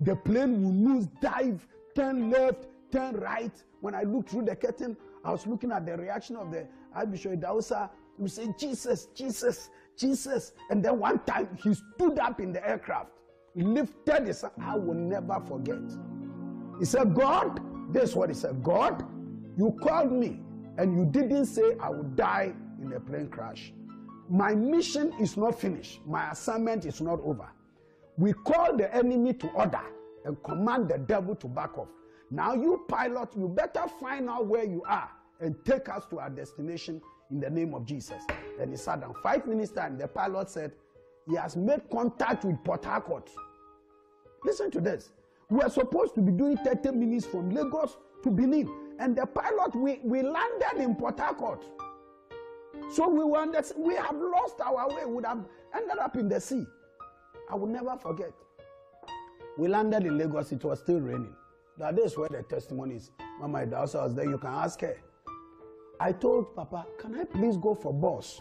The plane will lose, dive, turn left, turn right. When I looked through the curtain, I was looking at the reaction of the Archbishop Idahosa we say, Jesus, Jesus, Jesus. And then one time he stood up in the aircraft, lifted his. I will never forget. He said, God, this is what he said God, you called me and you didn't say I would die in a plane crash. My mission is not finished, my assignment is not over. We call the enemy to order and command the devil to back off. Now, you pilot, you better find out where you are and take us to our destination in the name of Jesus. Then he sat down. Five minutes time, the pilot said, he has made contact with Port Harcourt. Listen to this. We are supposed to be doing 30 minutes from Lagos to Benin. And the pilot, we, we landed in Port Harcourt. So we were we have lost our way, would have ended up in the sea. I will never forget. We landed in Lagos, it was still raining. That is where the testimony is. Mama Idahosa was there, you can ask her. I told Papa, can I please go for bus?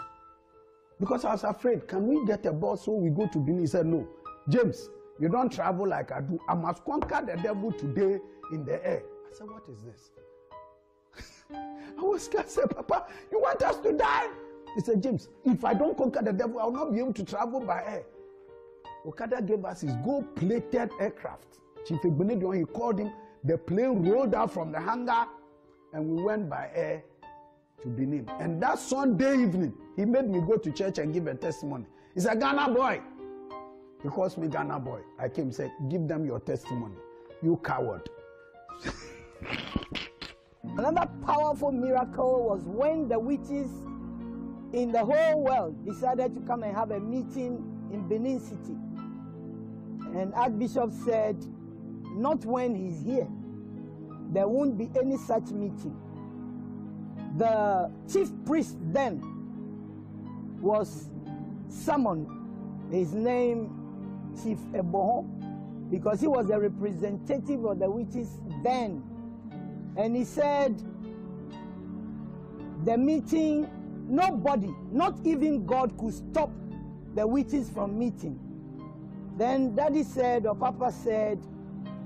Because I was afraid, can we get a bus so we go to Benin? He said, no. James, you don't travel like I do. I must conquer the devil today in the air. I said, what is this? I was scared. I said, Papa, you want us to die? He said, James, if I don't conquer the devil, I will not be able to travel by air. Okada gave us his gold-plated aircraft. Chief Igbinedion, he called him. The plane rolled out from the hangar, and we went by air to Benin. And that Sunday evening, he made me go to church and give a testimony. He's a Ghana boy. He calls me Ghana boy. I came and said, Give them your testimony. You coward. Another powerful miracle was when the witches in the whole world decided to come and have a meeting in Benin City. And Archbishop said, Not when he's here. There won't be any such meeting the chief priest then was summoned. His name, Chief Ebohon, because he was a representative of the witches then. And he said, the meeting, nobody, not even God, could stop the witches from meeting. Then Daddy said, or Papa said,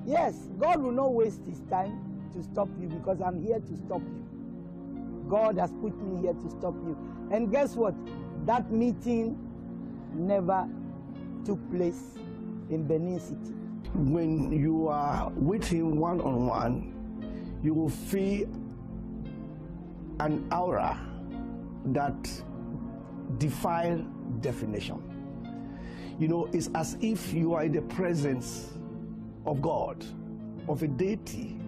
Yes, God will not waste his time to stop you because I'm here to stop you. God has put me here to stop you. And guess what? That meeting never took place in Benin City. When you are with him one on one, you will feel an aura that defies definition. You know, it's as if you are in the presence of God, of a deity,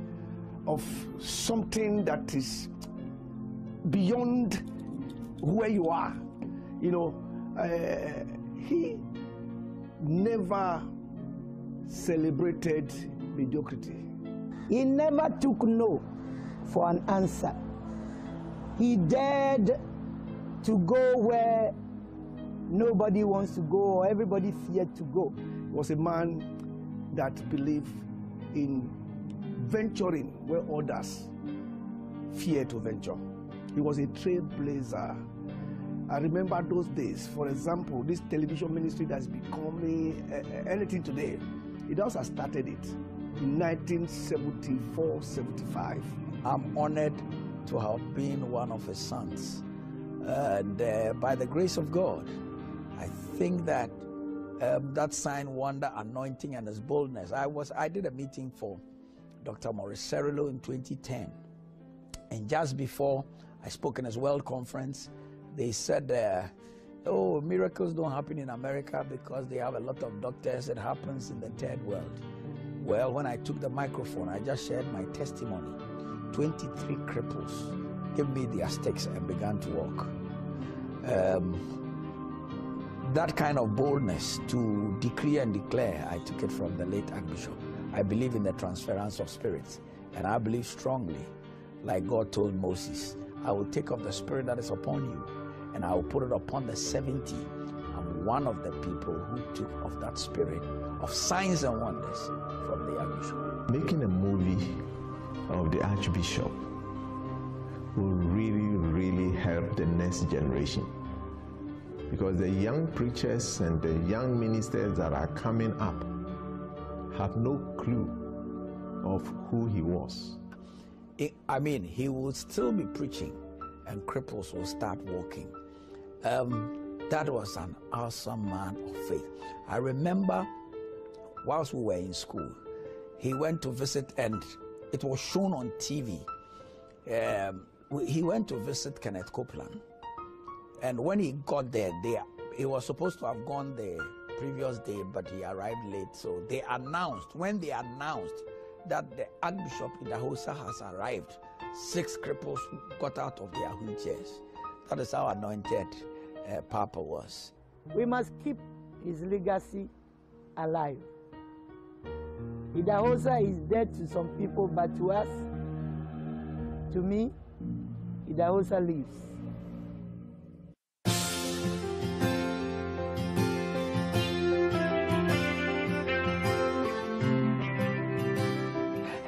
of something that is beyond where you are. You know, uh, he never celebrated mediocrity. He never took no for an answer. He dared to go where nobody wants to go or everybody feared to go. He was a man that believed in venturing where others fear to venture. He was a trailblazer. I remember those days. For example, this television ministry that's becoming uh, anything today, it also started it in 1974 75. I'm honored to have been one of his sons. And uh, by the grace of God, I think that um, that sign, wonder, anointing, and his boldness. I was I did a meeting for Dr. Morris Cerullo in 2010, and just before I spoke in his world conference, they said, uh, "Oh, miracles don't happen in America because they have a lot of doctors. It happens in the third world." Well, when I took the microphone, I just shared my testimony. 23 cripples gave me their sticks and began to walk. Um, that kind of boldness to decree and declare, I took it from the late Archbishop. I believe in the transference of spirits, and I believe strongly, like God told Moses, I will take of the spirit that is upon you, and I will put it upon the 70. I'm one of the people who took of that spirit of signs and wonders from the Archbishop. Making a movie of the Archbishop will really, really help the next generation because the young preachers and the young ministers that are coming up have no clue of who he was. I mean, he will still be preaching and cripples will start walking. Um, that was an awesome man of faith. I remember whilst we were in school, he went to visit and it was shown on TV. Um, he went to visit Kenneth Copeland and when he got there, they, he was supposed to have gone the previous day, but he arrived late. So they announced, when they announced that the Archbishop Idahosa has arrived, six cripples got out of their wheelchairs. That is how anointed uh, Papa was. We must keep his legacy alive. Idahosa is dead to some people, but to us, to me, Idahosa lives.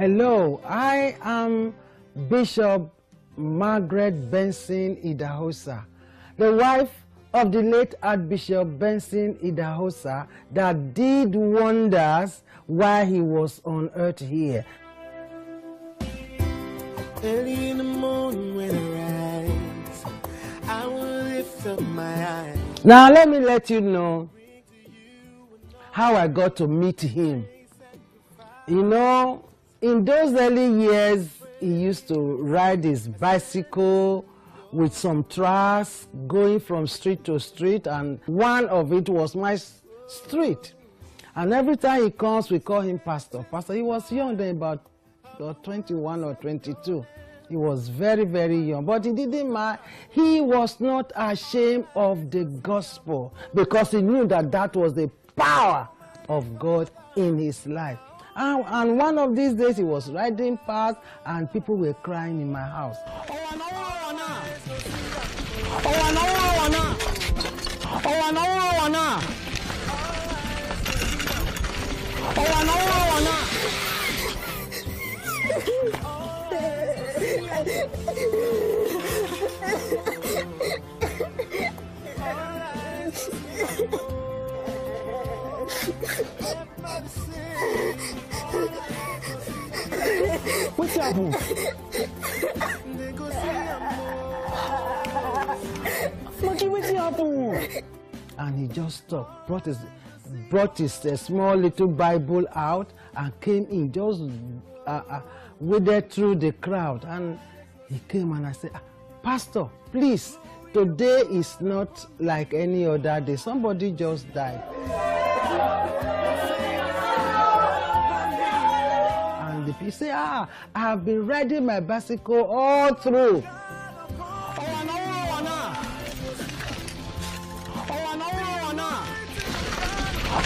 Hello, I am Bishop Margaret Benson Idahosa, the wife of the late Archbishop Benson Idahosa that did wonders while he was on earth here. Early in the morning when I rise, I will lift up my eyes. Now let me let you know how I got to meet him. You know, in those early years, he used to ride his bicycle with some tracks going from street to street, and one of it was my street. And every time he comes, we call him Pastor. Pastor, he was young then, about, about 21 or 22. He was very, very young, but he didn't mind. He was not ashamed of the gospel because he knew that that was the power of God in his life. And, and one of these days he was riding past and people were crying in my house. What's happened? Monkey, what's happened? And he just stopped, brought his, brought his uh, small little Bible out and came in, just uh, uh, waded through the crowd. And he came and I said, ah, Pastor, please, today is not like any other day. Somebody just died. the field say ah i have been riding my bicycle all through.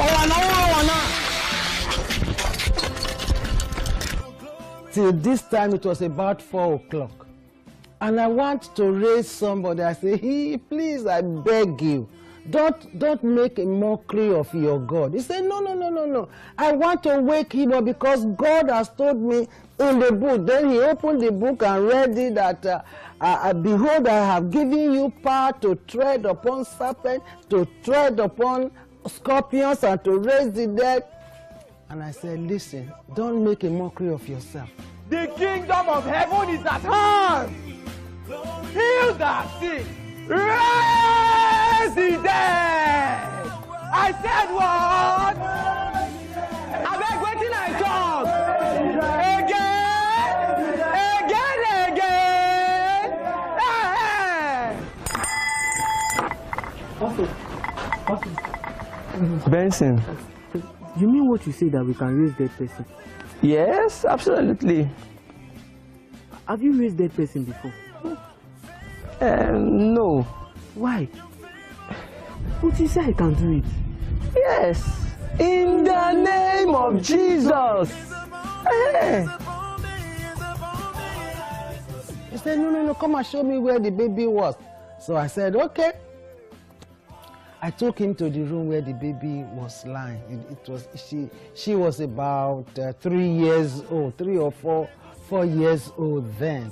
ọ̀wà náà wúrọ̀ wà till this time it was about four o'clock. And i want to raise somebody. I say hey please i beg you don't don't make a mockery of your god. He said no no no no no. I want to wake him up because god has told me in the book. Then he opened the book and read it that uh, uh, behold i have given you power to tread upon serpents to tread upon scorpions and to raise the dead. And i said listen don't make a mockery of yourself. The kingdom of heaven is at hand. Heal the sick. Raise the dead. I said what? Abeg wetin I talk? Again? Again, again? Eh, Benson, you mean what you say that we can raise dead person? Yes, absolutely. Have you raised dead person before? Um, no. Why? But you say I can do it. Yes. In the name of Jesus. Eh. He said, no, no, no, come and show me where the baby was. So I said, okay. I took him to the room where the baby was lying. It, it was she. She was about uh, three years old, three or four, four years old then.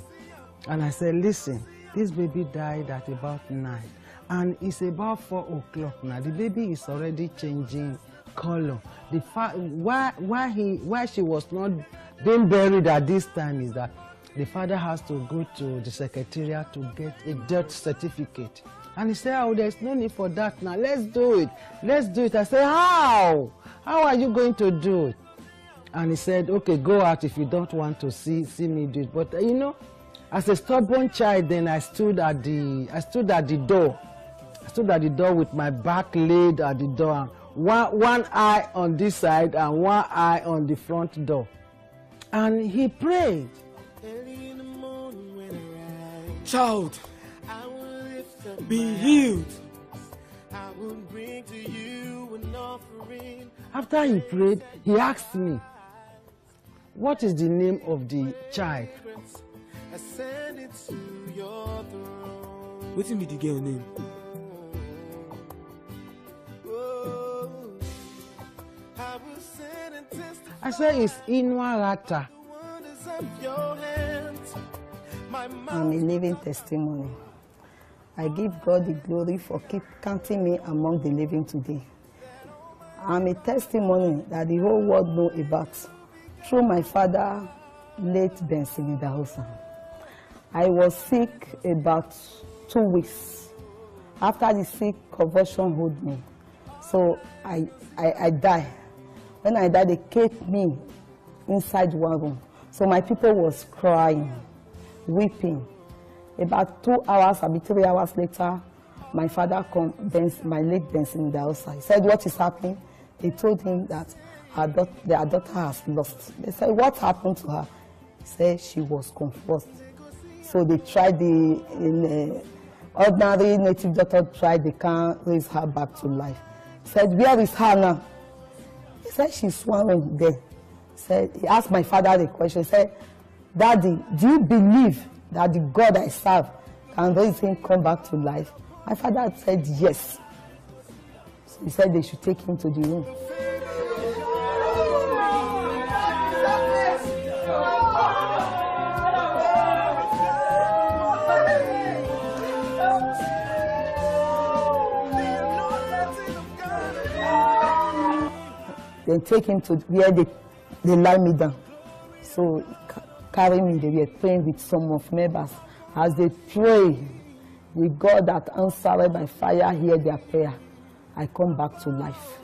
And I said, listen, this baby died at about nine, and it's about four o'clock now. The baby is already changing color. The fa- why why he why she was not being buried at this time is that the father has to go to the secretariat to get a death certificate. And he said, Oh, there's no need for that now. Let's do it. Let's do it. I said, How? How are you going to do it? And he said, Okay, go out if you don't want to see see me do it. But uh, you know, as a stubborn child, then I stood at the I stood at the door. Stood at the door with my back laid at the door, one one eye on this side and one eye on the front door. And he prayed. Child, be healed. After he prayed, he asked me, What is the name of the child? Wetin be the girl name? I said, It's Inuarata. I'm a living testimony. I give God the glory for keep counting me among the living today. I'm a testimony that the whole world know about through my father, late Benson Idahosa. I was sick about two weeks. After the sick, convulsion hold me. So I, I, I die. When I died, they kept me inside one room. So my people was crying, weeping. About two hours, maybe three hours later, my father come, Benz, my late Benson Idahosa. He said, what is happening? They told him that her daughter, their daughter has lost. They said, what happened to her? He said she was confused. So they tried the in, uh, ordinary native doctor tried, they can't raise her back to life. He said, where is her now? Said, she's swallowing there. He said, he asked my father the question. He said, Daddy, do you believe that the God I serve can raise him come back to life? My father said yes. So he said they should take him to the room. Then take him to where they, they lie me down. So carry me, they were praying with some of members. As they pray, the God that answered by fire hear their prayer. I come back to life.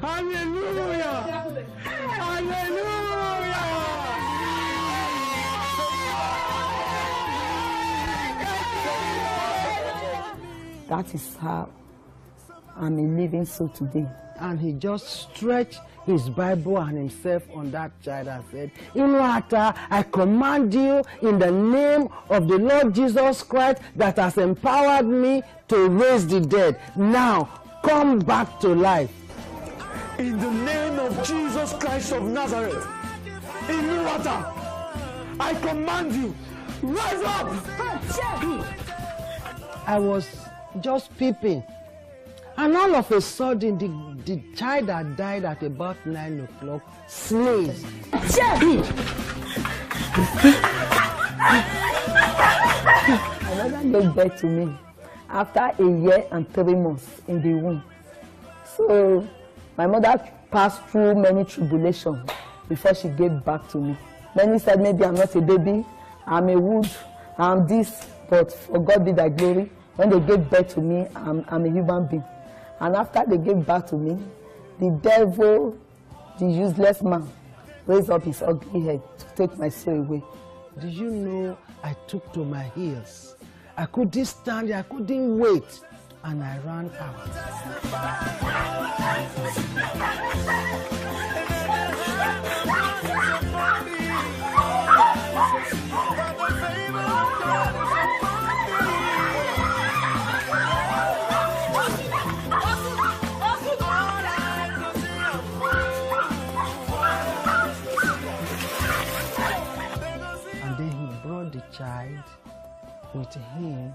Hallelujah! That is how I'm a living soul today. And he just stretched his Bible and himself on that child and said, Inuata, I command you in the name of the Lord Jesus Christ that has empowered me to raise the dead. Now, come back to life. In the name of Jesus Christ of Nazareth, in water. I command you, rise up. I was just peeping. And all of a sudden, the, the child that died at about 9 o'clock sneezed. My mother gave birth to me after a year and three months in the womb. So my mother passed through many tribulations before she gave back to me. Many said maybe I'm not a baby, I'm a wood, I'm this, but for God be the glory. When they gave birth to me, I'm, I'm a human being. And after they gave birth to me, the devil, the useless man, raised up his ugly head to take my soul away. Did you know I took to my heels? I couldn't stand it, I couldn't wait, and I ran out. child with him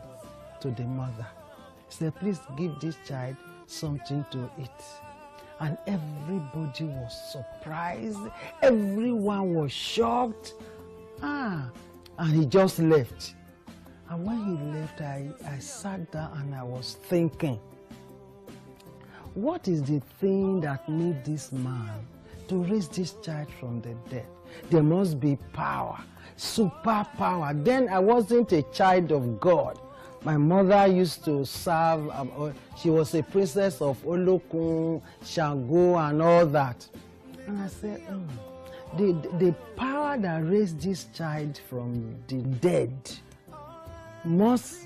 to the mother. He said, Please give this child something to eat. And everybody was surprised. Everyone was shocked. Ah, and he just left. And when he left, I, I sat down and I was thinking, what is the thing that made this man to raise this child from the dead? There must be power, super power. Then I wasn't a child of God. My mother used to serve, um, uh, she was a princess of Olokun, Shango, and all that. And I said, "Hmm, the, the power that raised this child from the dead must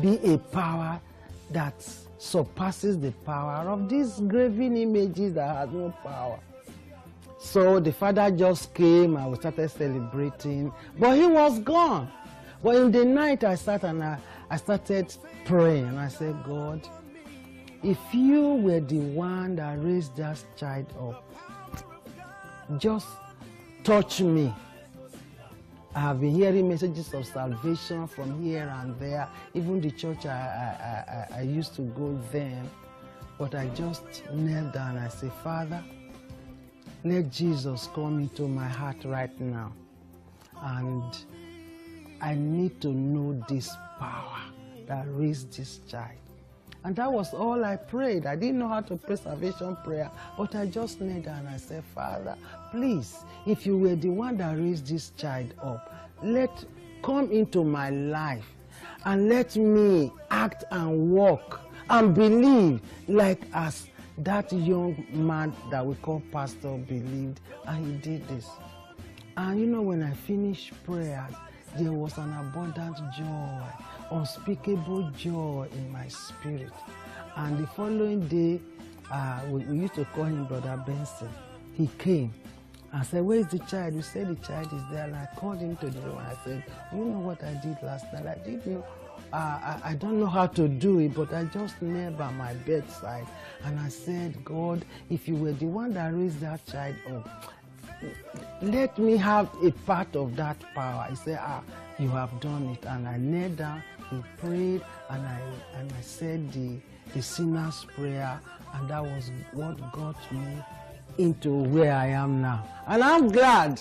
be a power that surpasses the power of these graven images that has no power. So the father just came and we started celebrating, but he was gone. But in the night, I sat and I, I started praying. And I said, God, if you were the one that raised that child up, just touch me. I have been hearing messages of salvation from here and there. Even the church I, I, I, I used to go then. But I just knelt down and I said, Father, let Jesus come into my heart right now. And I need to know this power that raised this child. And that was all I prayed. I didn't know how to pray salvation prayer, but I just knelt down and I said, Father, please, if you were the one that raised this child up, let come into my life and let me act and walk and believe like as that young man that we call pastor believed and he did this. And you know, when I finished prayers, there was an abundant joy, unspeakable joy in my spirit. And the following day, uh, we, we used to call him Brother Benson. He came and said, Where is the child? We said the child is there. And I called him to the room I said, You know what I did last night? I did know. I, I don't know how to do it, but I just knelt by my bedside and I said, God, if you were the one that raised that child up, let me have a part of that power. He said, Ah, you have done it. And I knelt down, he prayed, and I and I said the the sinner's prayer, and that was what got me into where I am now. And I'm glad.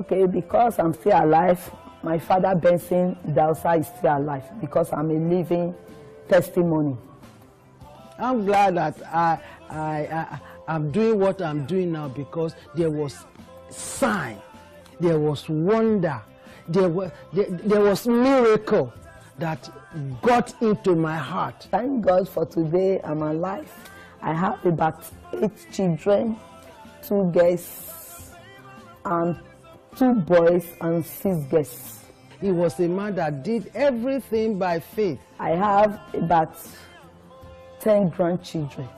Okay, because I'm still alive, my father Benson Dausa is still alive because I'm a living testimony. I'm glad that I, I, I, I'm doing what I'm doing now because there was sign, there was wonder, there was, there, there was miracle that got into my heart. Thank God for today I'm alive. I have about eight children, two girls, and two boys and six girls. He was a man that did everything by faith. I have about 10 grandchildren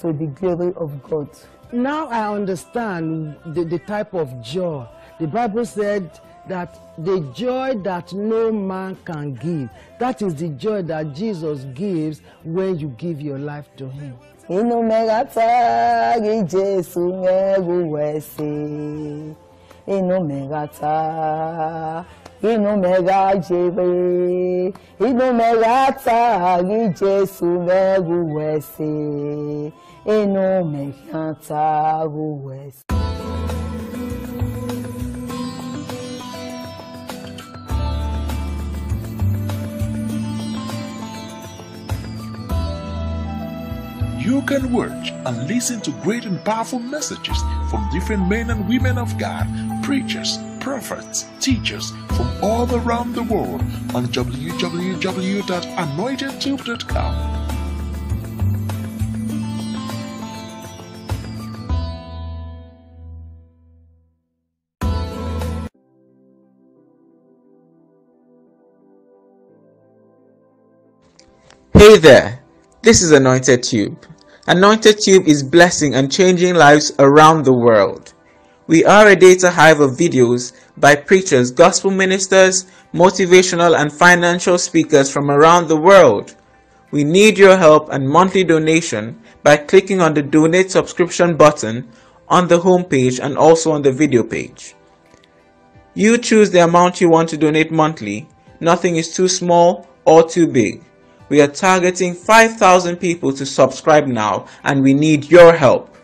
to the glory of God. Now I understand the, the type of joy. The Bible said that the joy that no man can give, that is the joy that Jesus gives when you give your life to Him. inú mẹ́gàtà rí jésù mẹ́rù wẹ̀sẹ̀ inú mẹ́gàtà inú inú rí jésù inú wẹ̀sẹ̀. You can watch and listen to great and powerful messages from different men and women of God, preachers, prophets, teachers from all around the world on www.anointedtube.com. Hey there, this is Anointed Tube. Anointed Tube is blessing and changing lives around the world. We are a data hive of videos by preachers, gospel ministers, motivational and financial speakers from around the world. We need your help and monthly donation by clicking on the donate subscription button on the homepage and also on the video page. You choose the amount you want to donate monthly. Nothing is too small or too big. We are targeting 5,000 people to subscribe now and we need your help.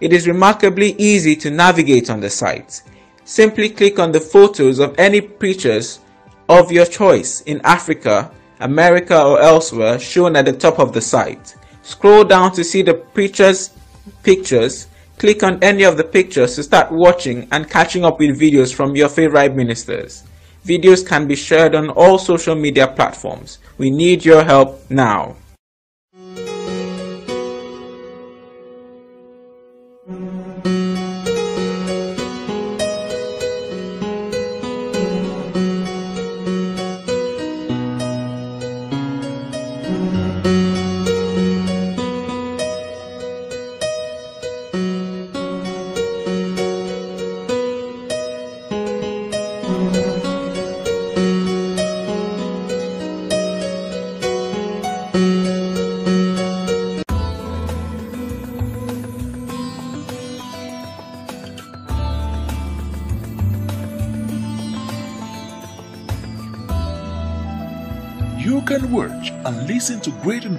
It is remarkably easy to navigate on the site. Simply click on the photos of any preachers of your choice in Africa, America or elsewhere shown at the top of the site. Scroll down to see the preachers' pictures. Click on any of the pictures to start watching and catching up with videos from your favorite ministers. Videos can be shared on all social media platforms. We need your help now.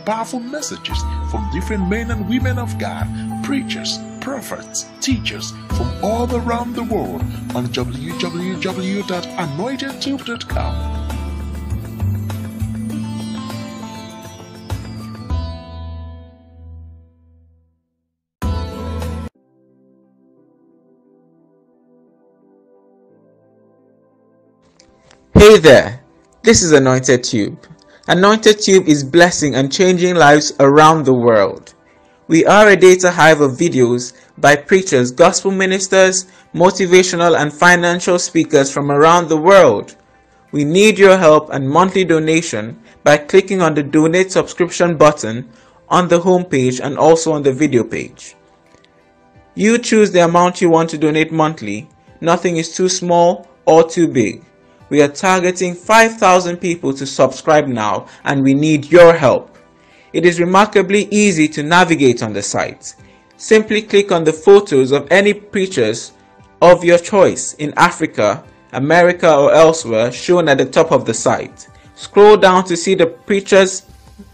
Powerful messages from different men and women of God, preachers, prophets, teachers from all around the world on www.anointedtube.com. Hey there, this is Anointed Tube. Anointed Tube is blessing and changing lives around the world. We are a data hive of videos by preachers, gospel ministers, motivational and financial speakers from around the world. We need your help and monthly donation by clicking on the donate subscription button on the homepage and also on the video page. You choose the amount you want to donate monthly. Nothing is too small or too big. We are targeting 5,000 people to subscribe now and we need your help. It is remarkably easy to navigate on the site. Simply click on the photos of any preachers of your choice in Africa, America or elsewhere shown at the top of the site. Scroll down to see the preachers'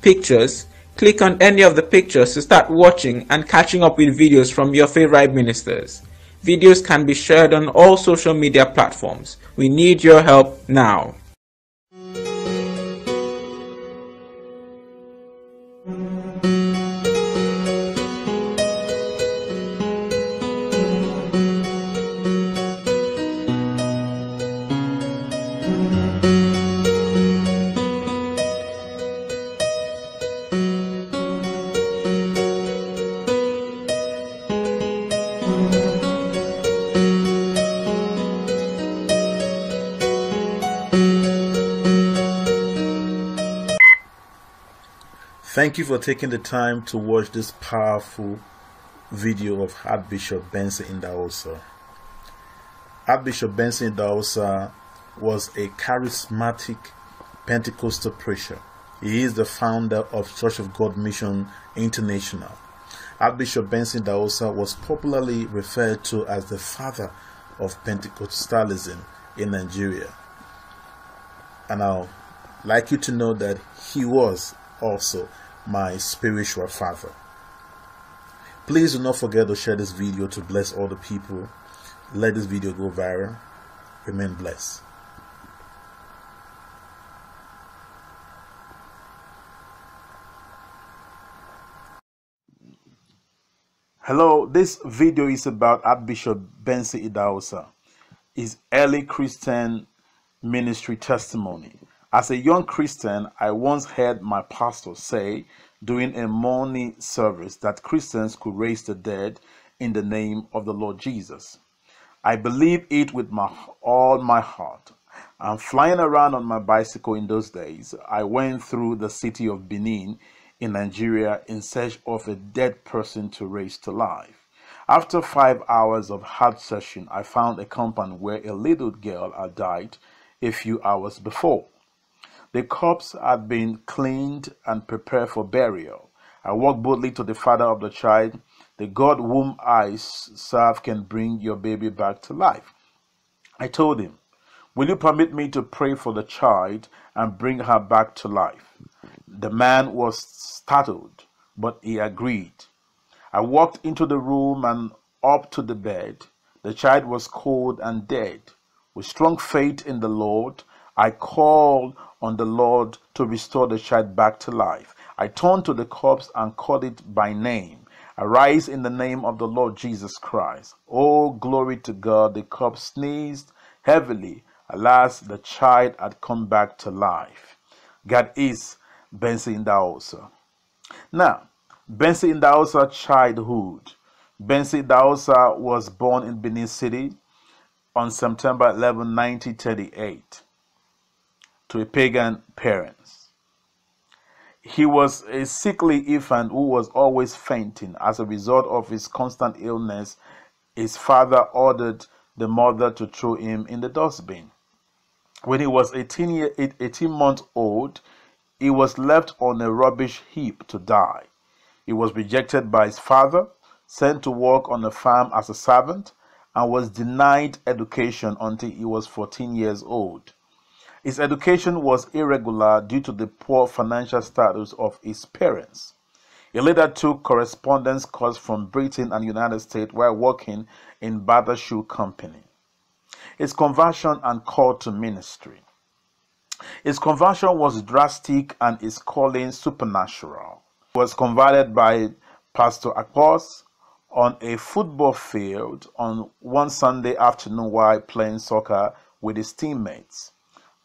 pictures. Click on any of the pictures to start watching and catching up with videos from your favorite ministers. Videos can be shared on all social media platforms. We need your help now. Thank you for taking the time to watch this powerful video of Archbishop Benson Idahosa. Archbishop Benson Idahosa was a charismatic Pentecostal preacher. He is the founder of Church of God Mission International. Archbishop Benson Idahosa was popularly referred to as the father of Pentecostalism in Nigeria. And I'd like you to know that he was also my spiritual father. Please do not forget to share this video to bless all the people. Let this video go viral. Remain blessed. Hello, this video is about Archbishop Benson Idahosa, his early Christian ministry testimony. As a young Christian, I once heard my pastor say during a morning service that Christians could raise the dead in the name of the Lord Jesus. I believe it with my all my heart. I'm flying around on my bicycle in those days. I went through the city of Benin in Nigeria in search of a dead person to raise to life. After five hours of hard searching, I found a compound where a little girl had died a few hours before. The corpse had been cleaned and prepared for burial. I walked boldly to the father of the child. The God whom I serve can bring your baby back to life. I told him, Will you permit me to pray for the child and bring her back to life? The man was startled, but he agreed. I walked into the room and up to the bed. The child was cold and dead. With strong faith in the Lord, I called on the Lord to restore the child back to life. I turned to the corpse and called it by name. Arise in the name of the Lord Jesus Christ. Oh, glory to God. The corpse sneezed heavily. Alas, the child had come back to life. God is Benson Idahosa. Now, Benson Idahosa childhood. Benson Idahosa was born in Benin City on September 11, 1938 to a pagan parents. He was a sickly infant who was always fainting. As a result of his constant illness, his father ordered the mother to throw him in the dustbin. When he was 18, year, 18 months old, he was left on a rubbish heap to die. He was rejected by his father, sent to work on a farm as a servant, and was denied education until he was 14 years old. His education was irregular due to the poor financial status of his parents. He later took correspondence course from Britain and United States while working in Bata Shoe Company. His conversion and call to ministry. His conversion was drastic and his calling supernatural. He was converted by Pastor Akpos on a football field on one Sunday afternoon while playing soccer with his teammates.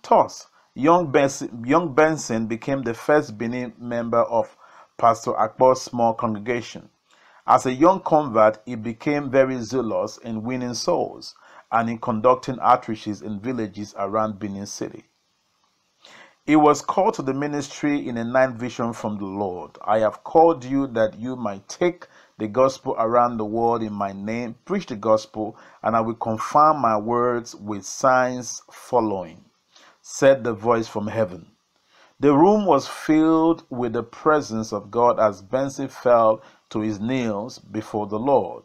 Thus, young Benson, young Benson became the first Benin member of Pastor Akpos' small congregation. As a young convert, he became very zealous in winning souls and in conducting outreaches in villages around Benin City. He was called to the ministry in a night vision from the Lord. I have called you that you might take the gospel around the world in my name, preach the gospel, and I will confirm my words with signs following, said the voice from heaven. The room was filled with the presence of God as Benson fell to his knees before the Lord.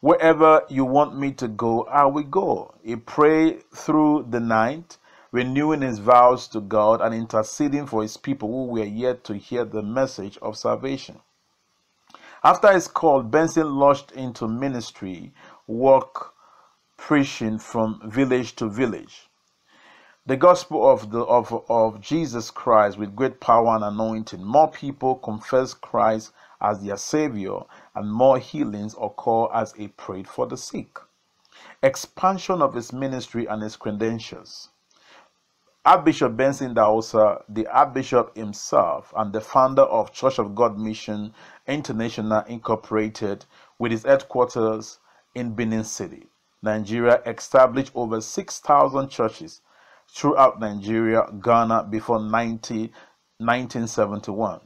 Wherever you want me to go, I will go. He prayed through the night renewing his vows to God and interceding for his people who were yet to hear the message of salvation. After his call, Benson launched into ministry work preaching from village to village. The gospel of, the, of, of Jesus Christ with great power and anointing. More people confess Christ as their Savior, and more healings occur as he prayed for the sick. Expansion of his ministry and his credentials. Archbishop Benson Idahosa, the Archbishop himself, and the founder of Church of God Mission International Incorporated, with its headquarters in Benin City, Nigeria, established over 6,000 churches throughout Nigeria, Ghana before 90, 1971.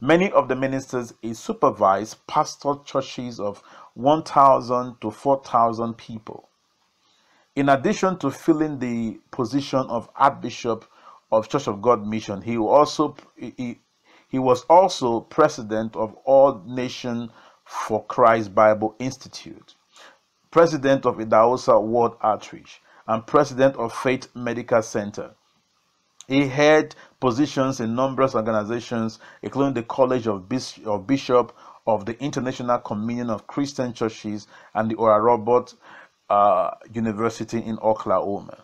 Many of the ministers he supervised pastored churches of 1,000 to 4,000 people. In addition to filling the position of Archbishop of Church of God Mission, he also he, he was also president of All Nation for Christ Bible Institute, president of Idahosa World Outreach, and president of Faith Medical Center. He held positions in numerous organizations, including the College of, Bishop of the International Communion of Christian Churches and the Oral Roberts uh, University in Oklahoma.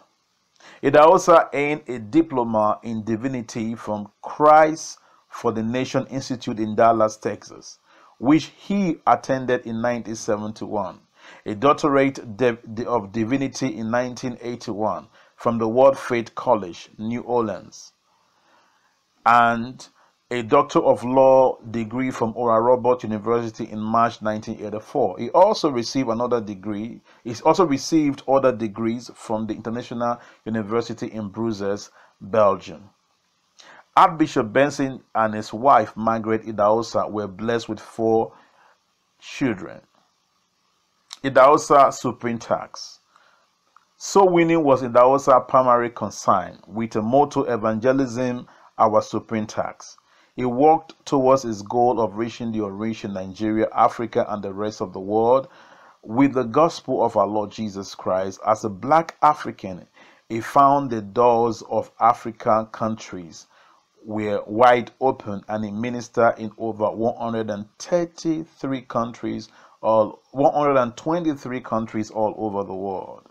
It also earned a diploma in divinity from Christ for the Nation Institute in Dallas, Texas, which he attended in 1971, a doctorate of divinity in 1981 from the World Faith College, New Orleans, and a Doctor of Law degree from Oral Roberts University in March 1984. He also received another degree. He's also received other degrees from the International University in Brussels, Belgium. Archbishop Benson and his wife Margaret Idahosa were blessed with four children. Idahosa Supreme Tax. So winning was Idahosa primary concern with a motto evangelism our supreme tax. He worked towards his goal of reaching the unreached Nigeria, Africa, and the rest of the world with the gospel of our Lord Jesus Christ. As a black African, he found the doors of African countries were wide open and he ministered in over 133 countries all 123 countries all over the world.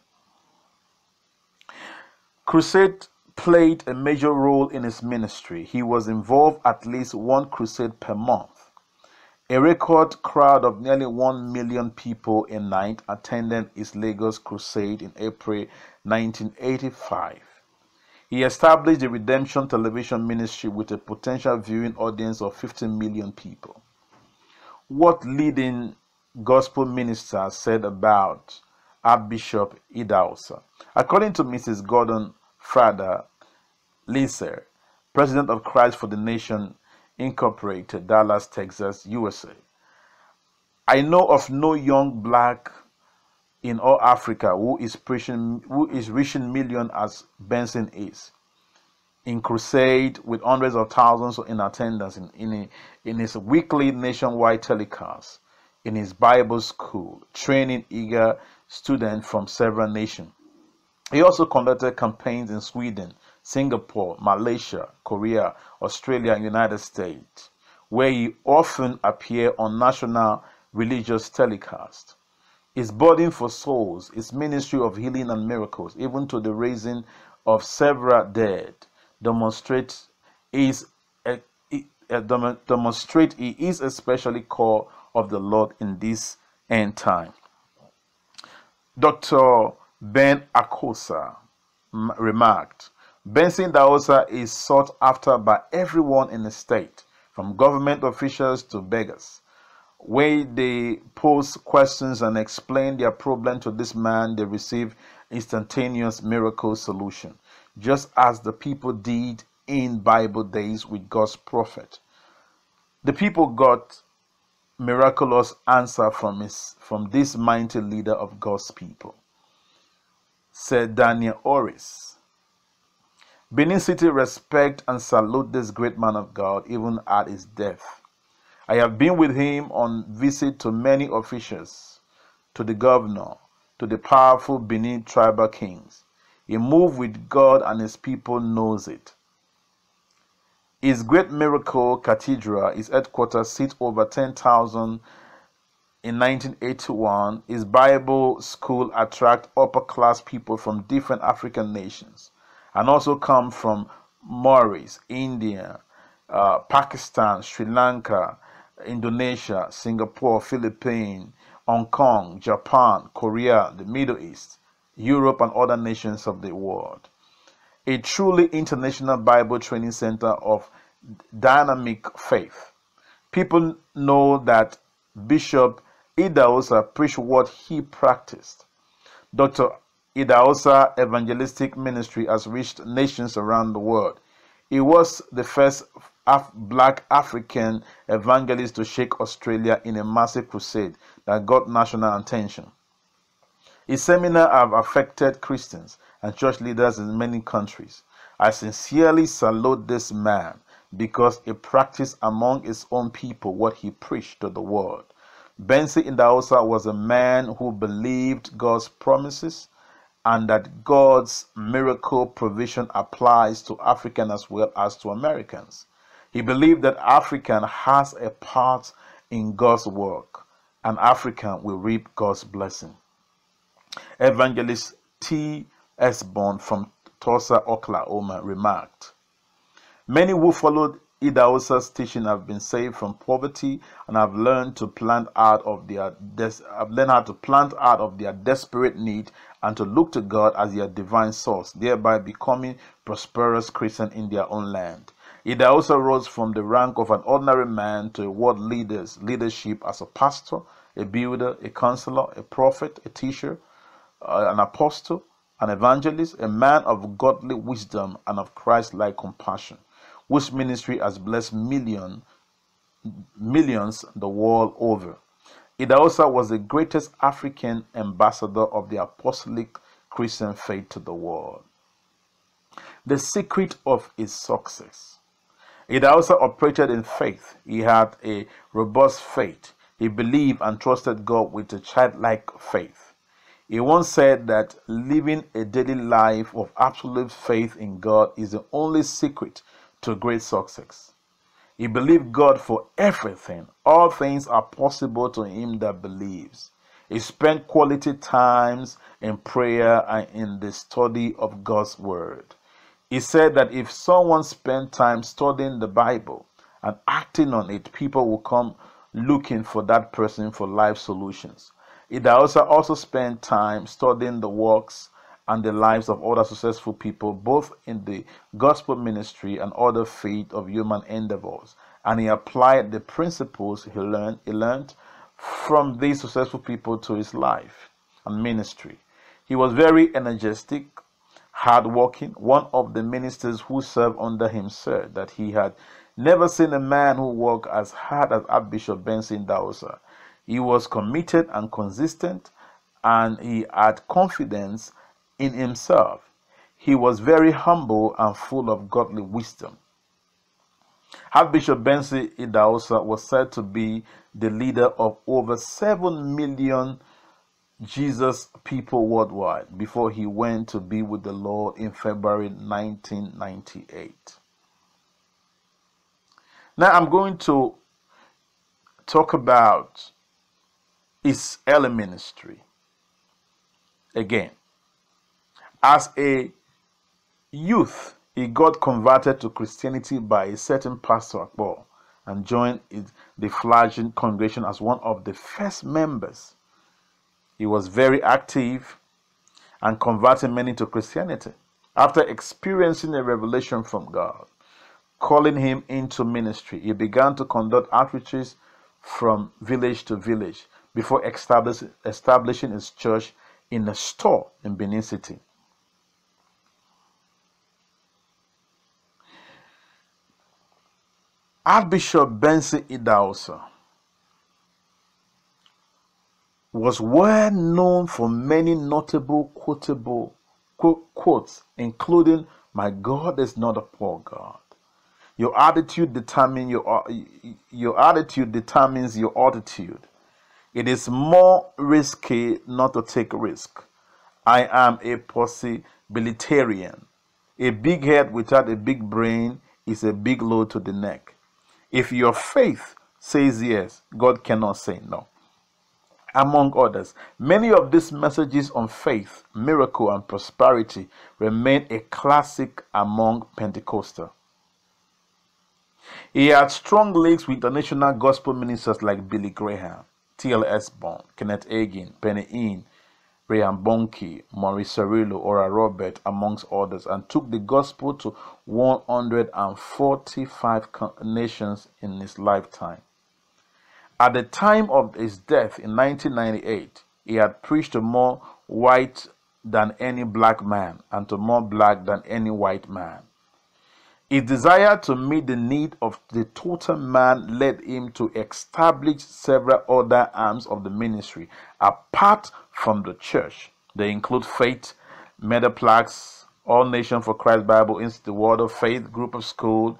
Crusade played a major role in his ministry. He was involved at least one crusade per month. A record crowd of nearly 1 million people a night attended his Lagos crusade in April 1985. He established the Redemption Television Ministry with a potential viewing audience of 15 million people. What leading gospel minister said about Archbishop Idahosa? According to Mrs. Gordon Freda, Leeser, president of Christ for the Nation Incorporated, Dallas, Texas, USA. I know of no young black in all Africa who is preaching, who is reaching millions as Benson is. In crusade with hundreds of thousands in attendance in, in, in his weekly nationwide telecast, in his Bible school, training eager students from several nations. He also conducted campaigns in Sweden, Singapore, Malaysia, Korea, Australia, and United States, where he often appeared on national religious telecasts. His burden for souls, his ministry of healing and miracles, even to the raising of several dead, demonstrate is a, eh, a, eh, demonstrate he is especially called of the Lord in this end time. Dr. Ben Akosa remarked, Benson Idahosa is sought after by everyone in the state, from government officials to beggars. When they pose questions and explain their problem to this man, they receive instantaneous miracle solution, just as the people did in Bible days with God's prophet. The people got miraculous answer from his from this mighty leader of God's people. Said Daniel Oris. Benin City respect and salute this great man of God even at his death. I have been with him on visit to many officials, to the governor, to the powerful Benin tribal kings. He moved with God and his people knows it. His great miracle cathedral, his headquarters, seat over 10,000 in 1981. His Bible school attract upper class people from different African nations and also come from Maurice, India, uh, Pakistan, Sri Lanka, Indonesia, Singapore, Philippines, Hong Kong, Japan, Korea, the Middle East, Europe, and other nations of the world. A truly international Bible training center of dynamic faith. People know that Bishop Idahosa preached what he practiced. Dr. Idahosa evangelistic ministry has reached nations around the world. He was the first Af black African evangelist to shake Australia in a massive crusade that got national attention. His seminars have affected Christians and church leaders in many countries. I sincerely salute this man because he practiced among his own people what he preached to the world. Benson Idahosa was a man who believed God's promises and that God's miracle provision applies to African as well as to Americans. He believed that African has a part in God's work and African will reap God's blessing. Evangelist T. L. Osborn from Tulsa, Oklahoma remarked, Many who followed Idahosa's teaching have been saved from poverty and have learned to plant out of their have learned how to plant out of their desperate need and to look to God as their divine source, thereby becoming prosperous Christians in their own land. Idahosa rose from the rank of an ordinary man to a world leader's leadership as a pastor, a builder, a counselor, a prophet, a teacher, uh, an apostle, an evangelist, a man of godly wisdom and of Christ-like compassion whose ministry has blessed million, millions the world over. Idahosa was the greatest African ambassador of the apostolic Christian faith to the world. The secret of his success. Idahosa operated in faith. He had a robust faith. He believed and trusted God with a childlike faith. He once said that living a daily life of absolute faith in God is the only secret to great success. He believed God for everything. All things are possible to him that believes. He spent quality times in prayer and in the study of God's word. He said that if someone spent time studying the Bible and acting on it, people will come looking for that person for life solutions. He also spent time studying the works and the lives of other successful people, both in the gospel ministry and other faith of human endeavors. And he applied the principles he learned, he learned from these successful people to his life and ministry. He was very energetic, hardworking. One of the ministers who served under him said that he had never seen a man who worked as hard as Archbishop Benson Idahosa. He was committed and consistent, and he had confidence in himself. He was very humble and full of godly wisdom. Archbishop Benson Idahosa was said to be the leader of over 7 million Jesus people worldwide before he went to be with the Lord in February 1998. Now I'm going to talk about his early ministry again. As a youth, he got converted to Christianity by a certain pastor Akbar and joined the fledgling congregation as one of the first members. He was very active and converted many to Christianity. After experiencing a revelation from God, calling him into ministry, he began to conduct outreaches from village to village before establishing his church in a store in Benin City. Archbishop Benson Idahosa was well known for many notable quotable quotes, including, My God is not a poor God. Your attitude determines your, your attitude determines your attitude. It is more risky not to take risk. I am a possibilitarian. A big head without a big brain is a big load to the neck. If your faith says yes, God cannot say no. Among others, many of these messages on faith, miracle, and prosperity remain a classic among Pentecostals. He had strong links with international gospel ministers like Billy Graham, T.L. Osborn, Kenneth Hagin, Benny Hinn, Reinhard Bonnke, Morris Cerullo, Oral Robert, amongst others, and took the gospel to 145 nations in his lifetime. At the time of his death in 1998, he had preached to more white than any black man and to more black than any white man. His desire to meet the need of the total man led him to establish several other arms of the ministry apart from the church. They include Faith, Mediplex, All Nation for Christ Bible Institute, Word of Faith Group of School,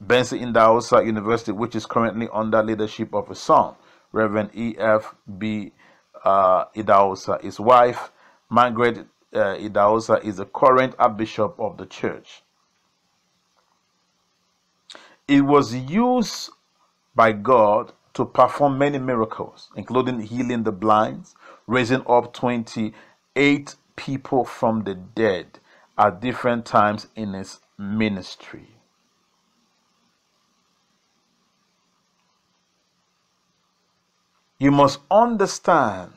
Benson Idahosa University, which is currently under leadership of a son, Reverend E.F.B. B. Uh. His wife, Margaret uh, is the current Archbishop of the church. It was used by God to perform many miracles, including healing the blind, raising up 28 people from the dead at different times in his ministry. You must understand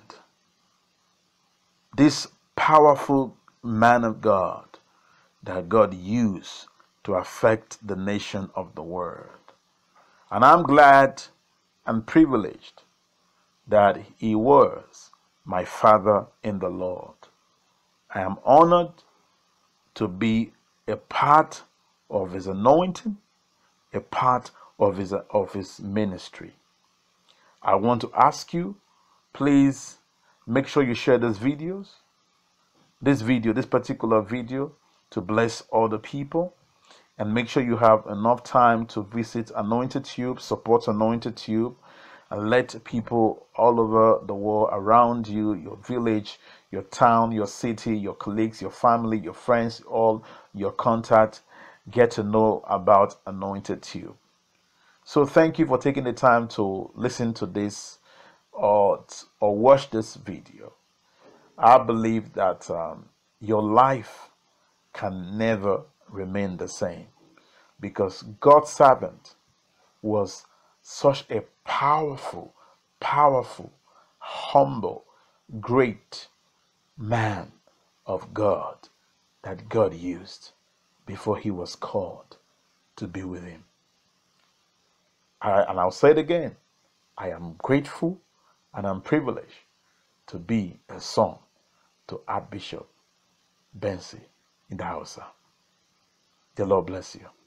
this powerful man of God that God used to affect the nation of the world. And I'm glad and privileged that he was my father in the Lord. I am honored to be a part of his anointing, a part of his, of his ministry. I want to ask you, please make sure you share these videos, this video, this particular video, to bless other people. And make sure you have enough time to visit Anointed Tube, support Anointed Tube, and let people all over the world around you, your village, your town, your city, your colleagues, your family, your friends, all your contact get to know about Anointed Tube. So thank you for taking the time to listen to this or or watch this video. I believe that um, your life can never remain the same because God's servant was such a powerful, powerful, humble, great man of God that God used before he was called to be with him. I, and I'll say it again I am grateful and I'm privileged to be a son to Archbishop Benson Idahosa. The Lord bless you.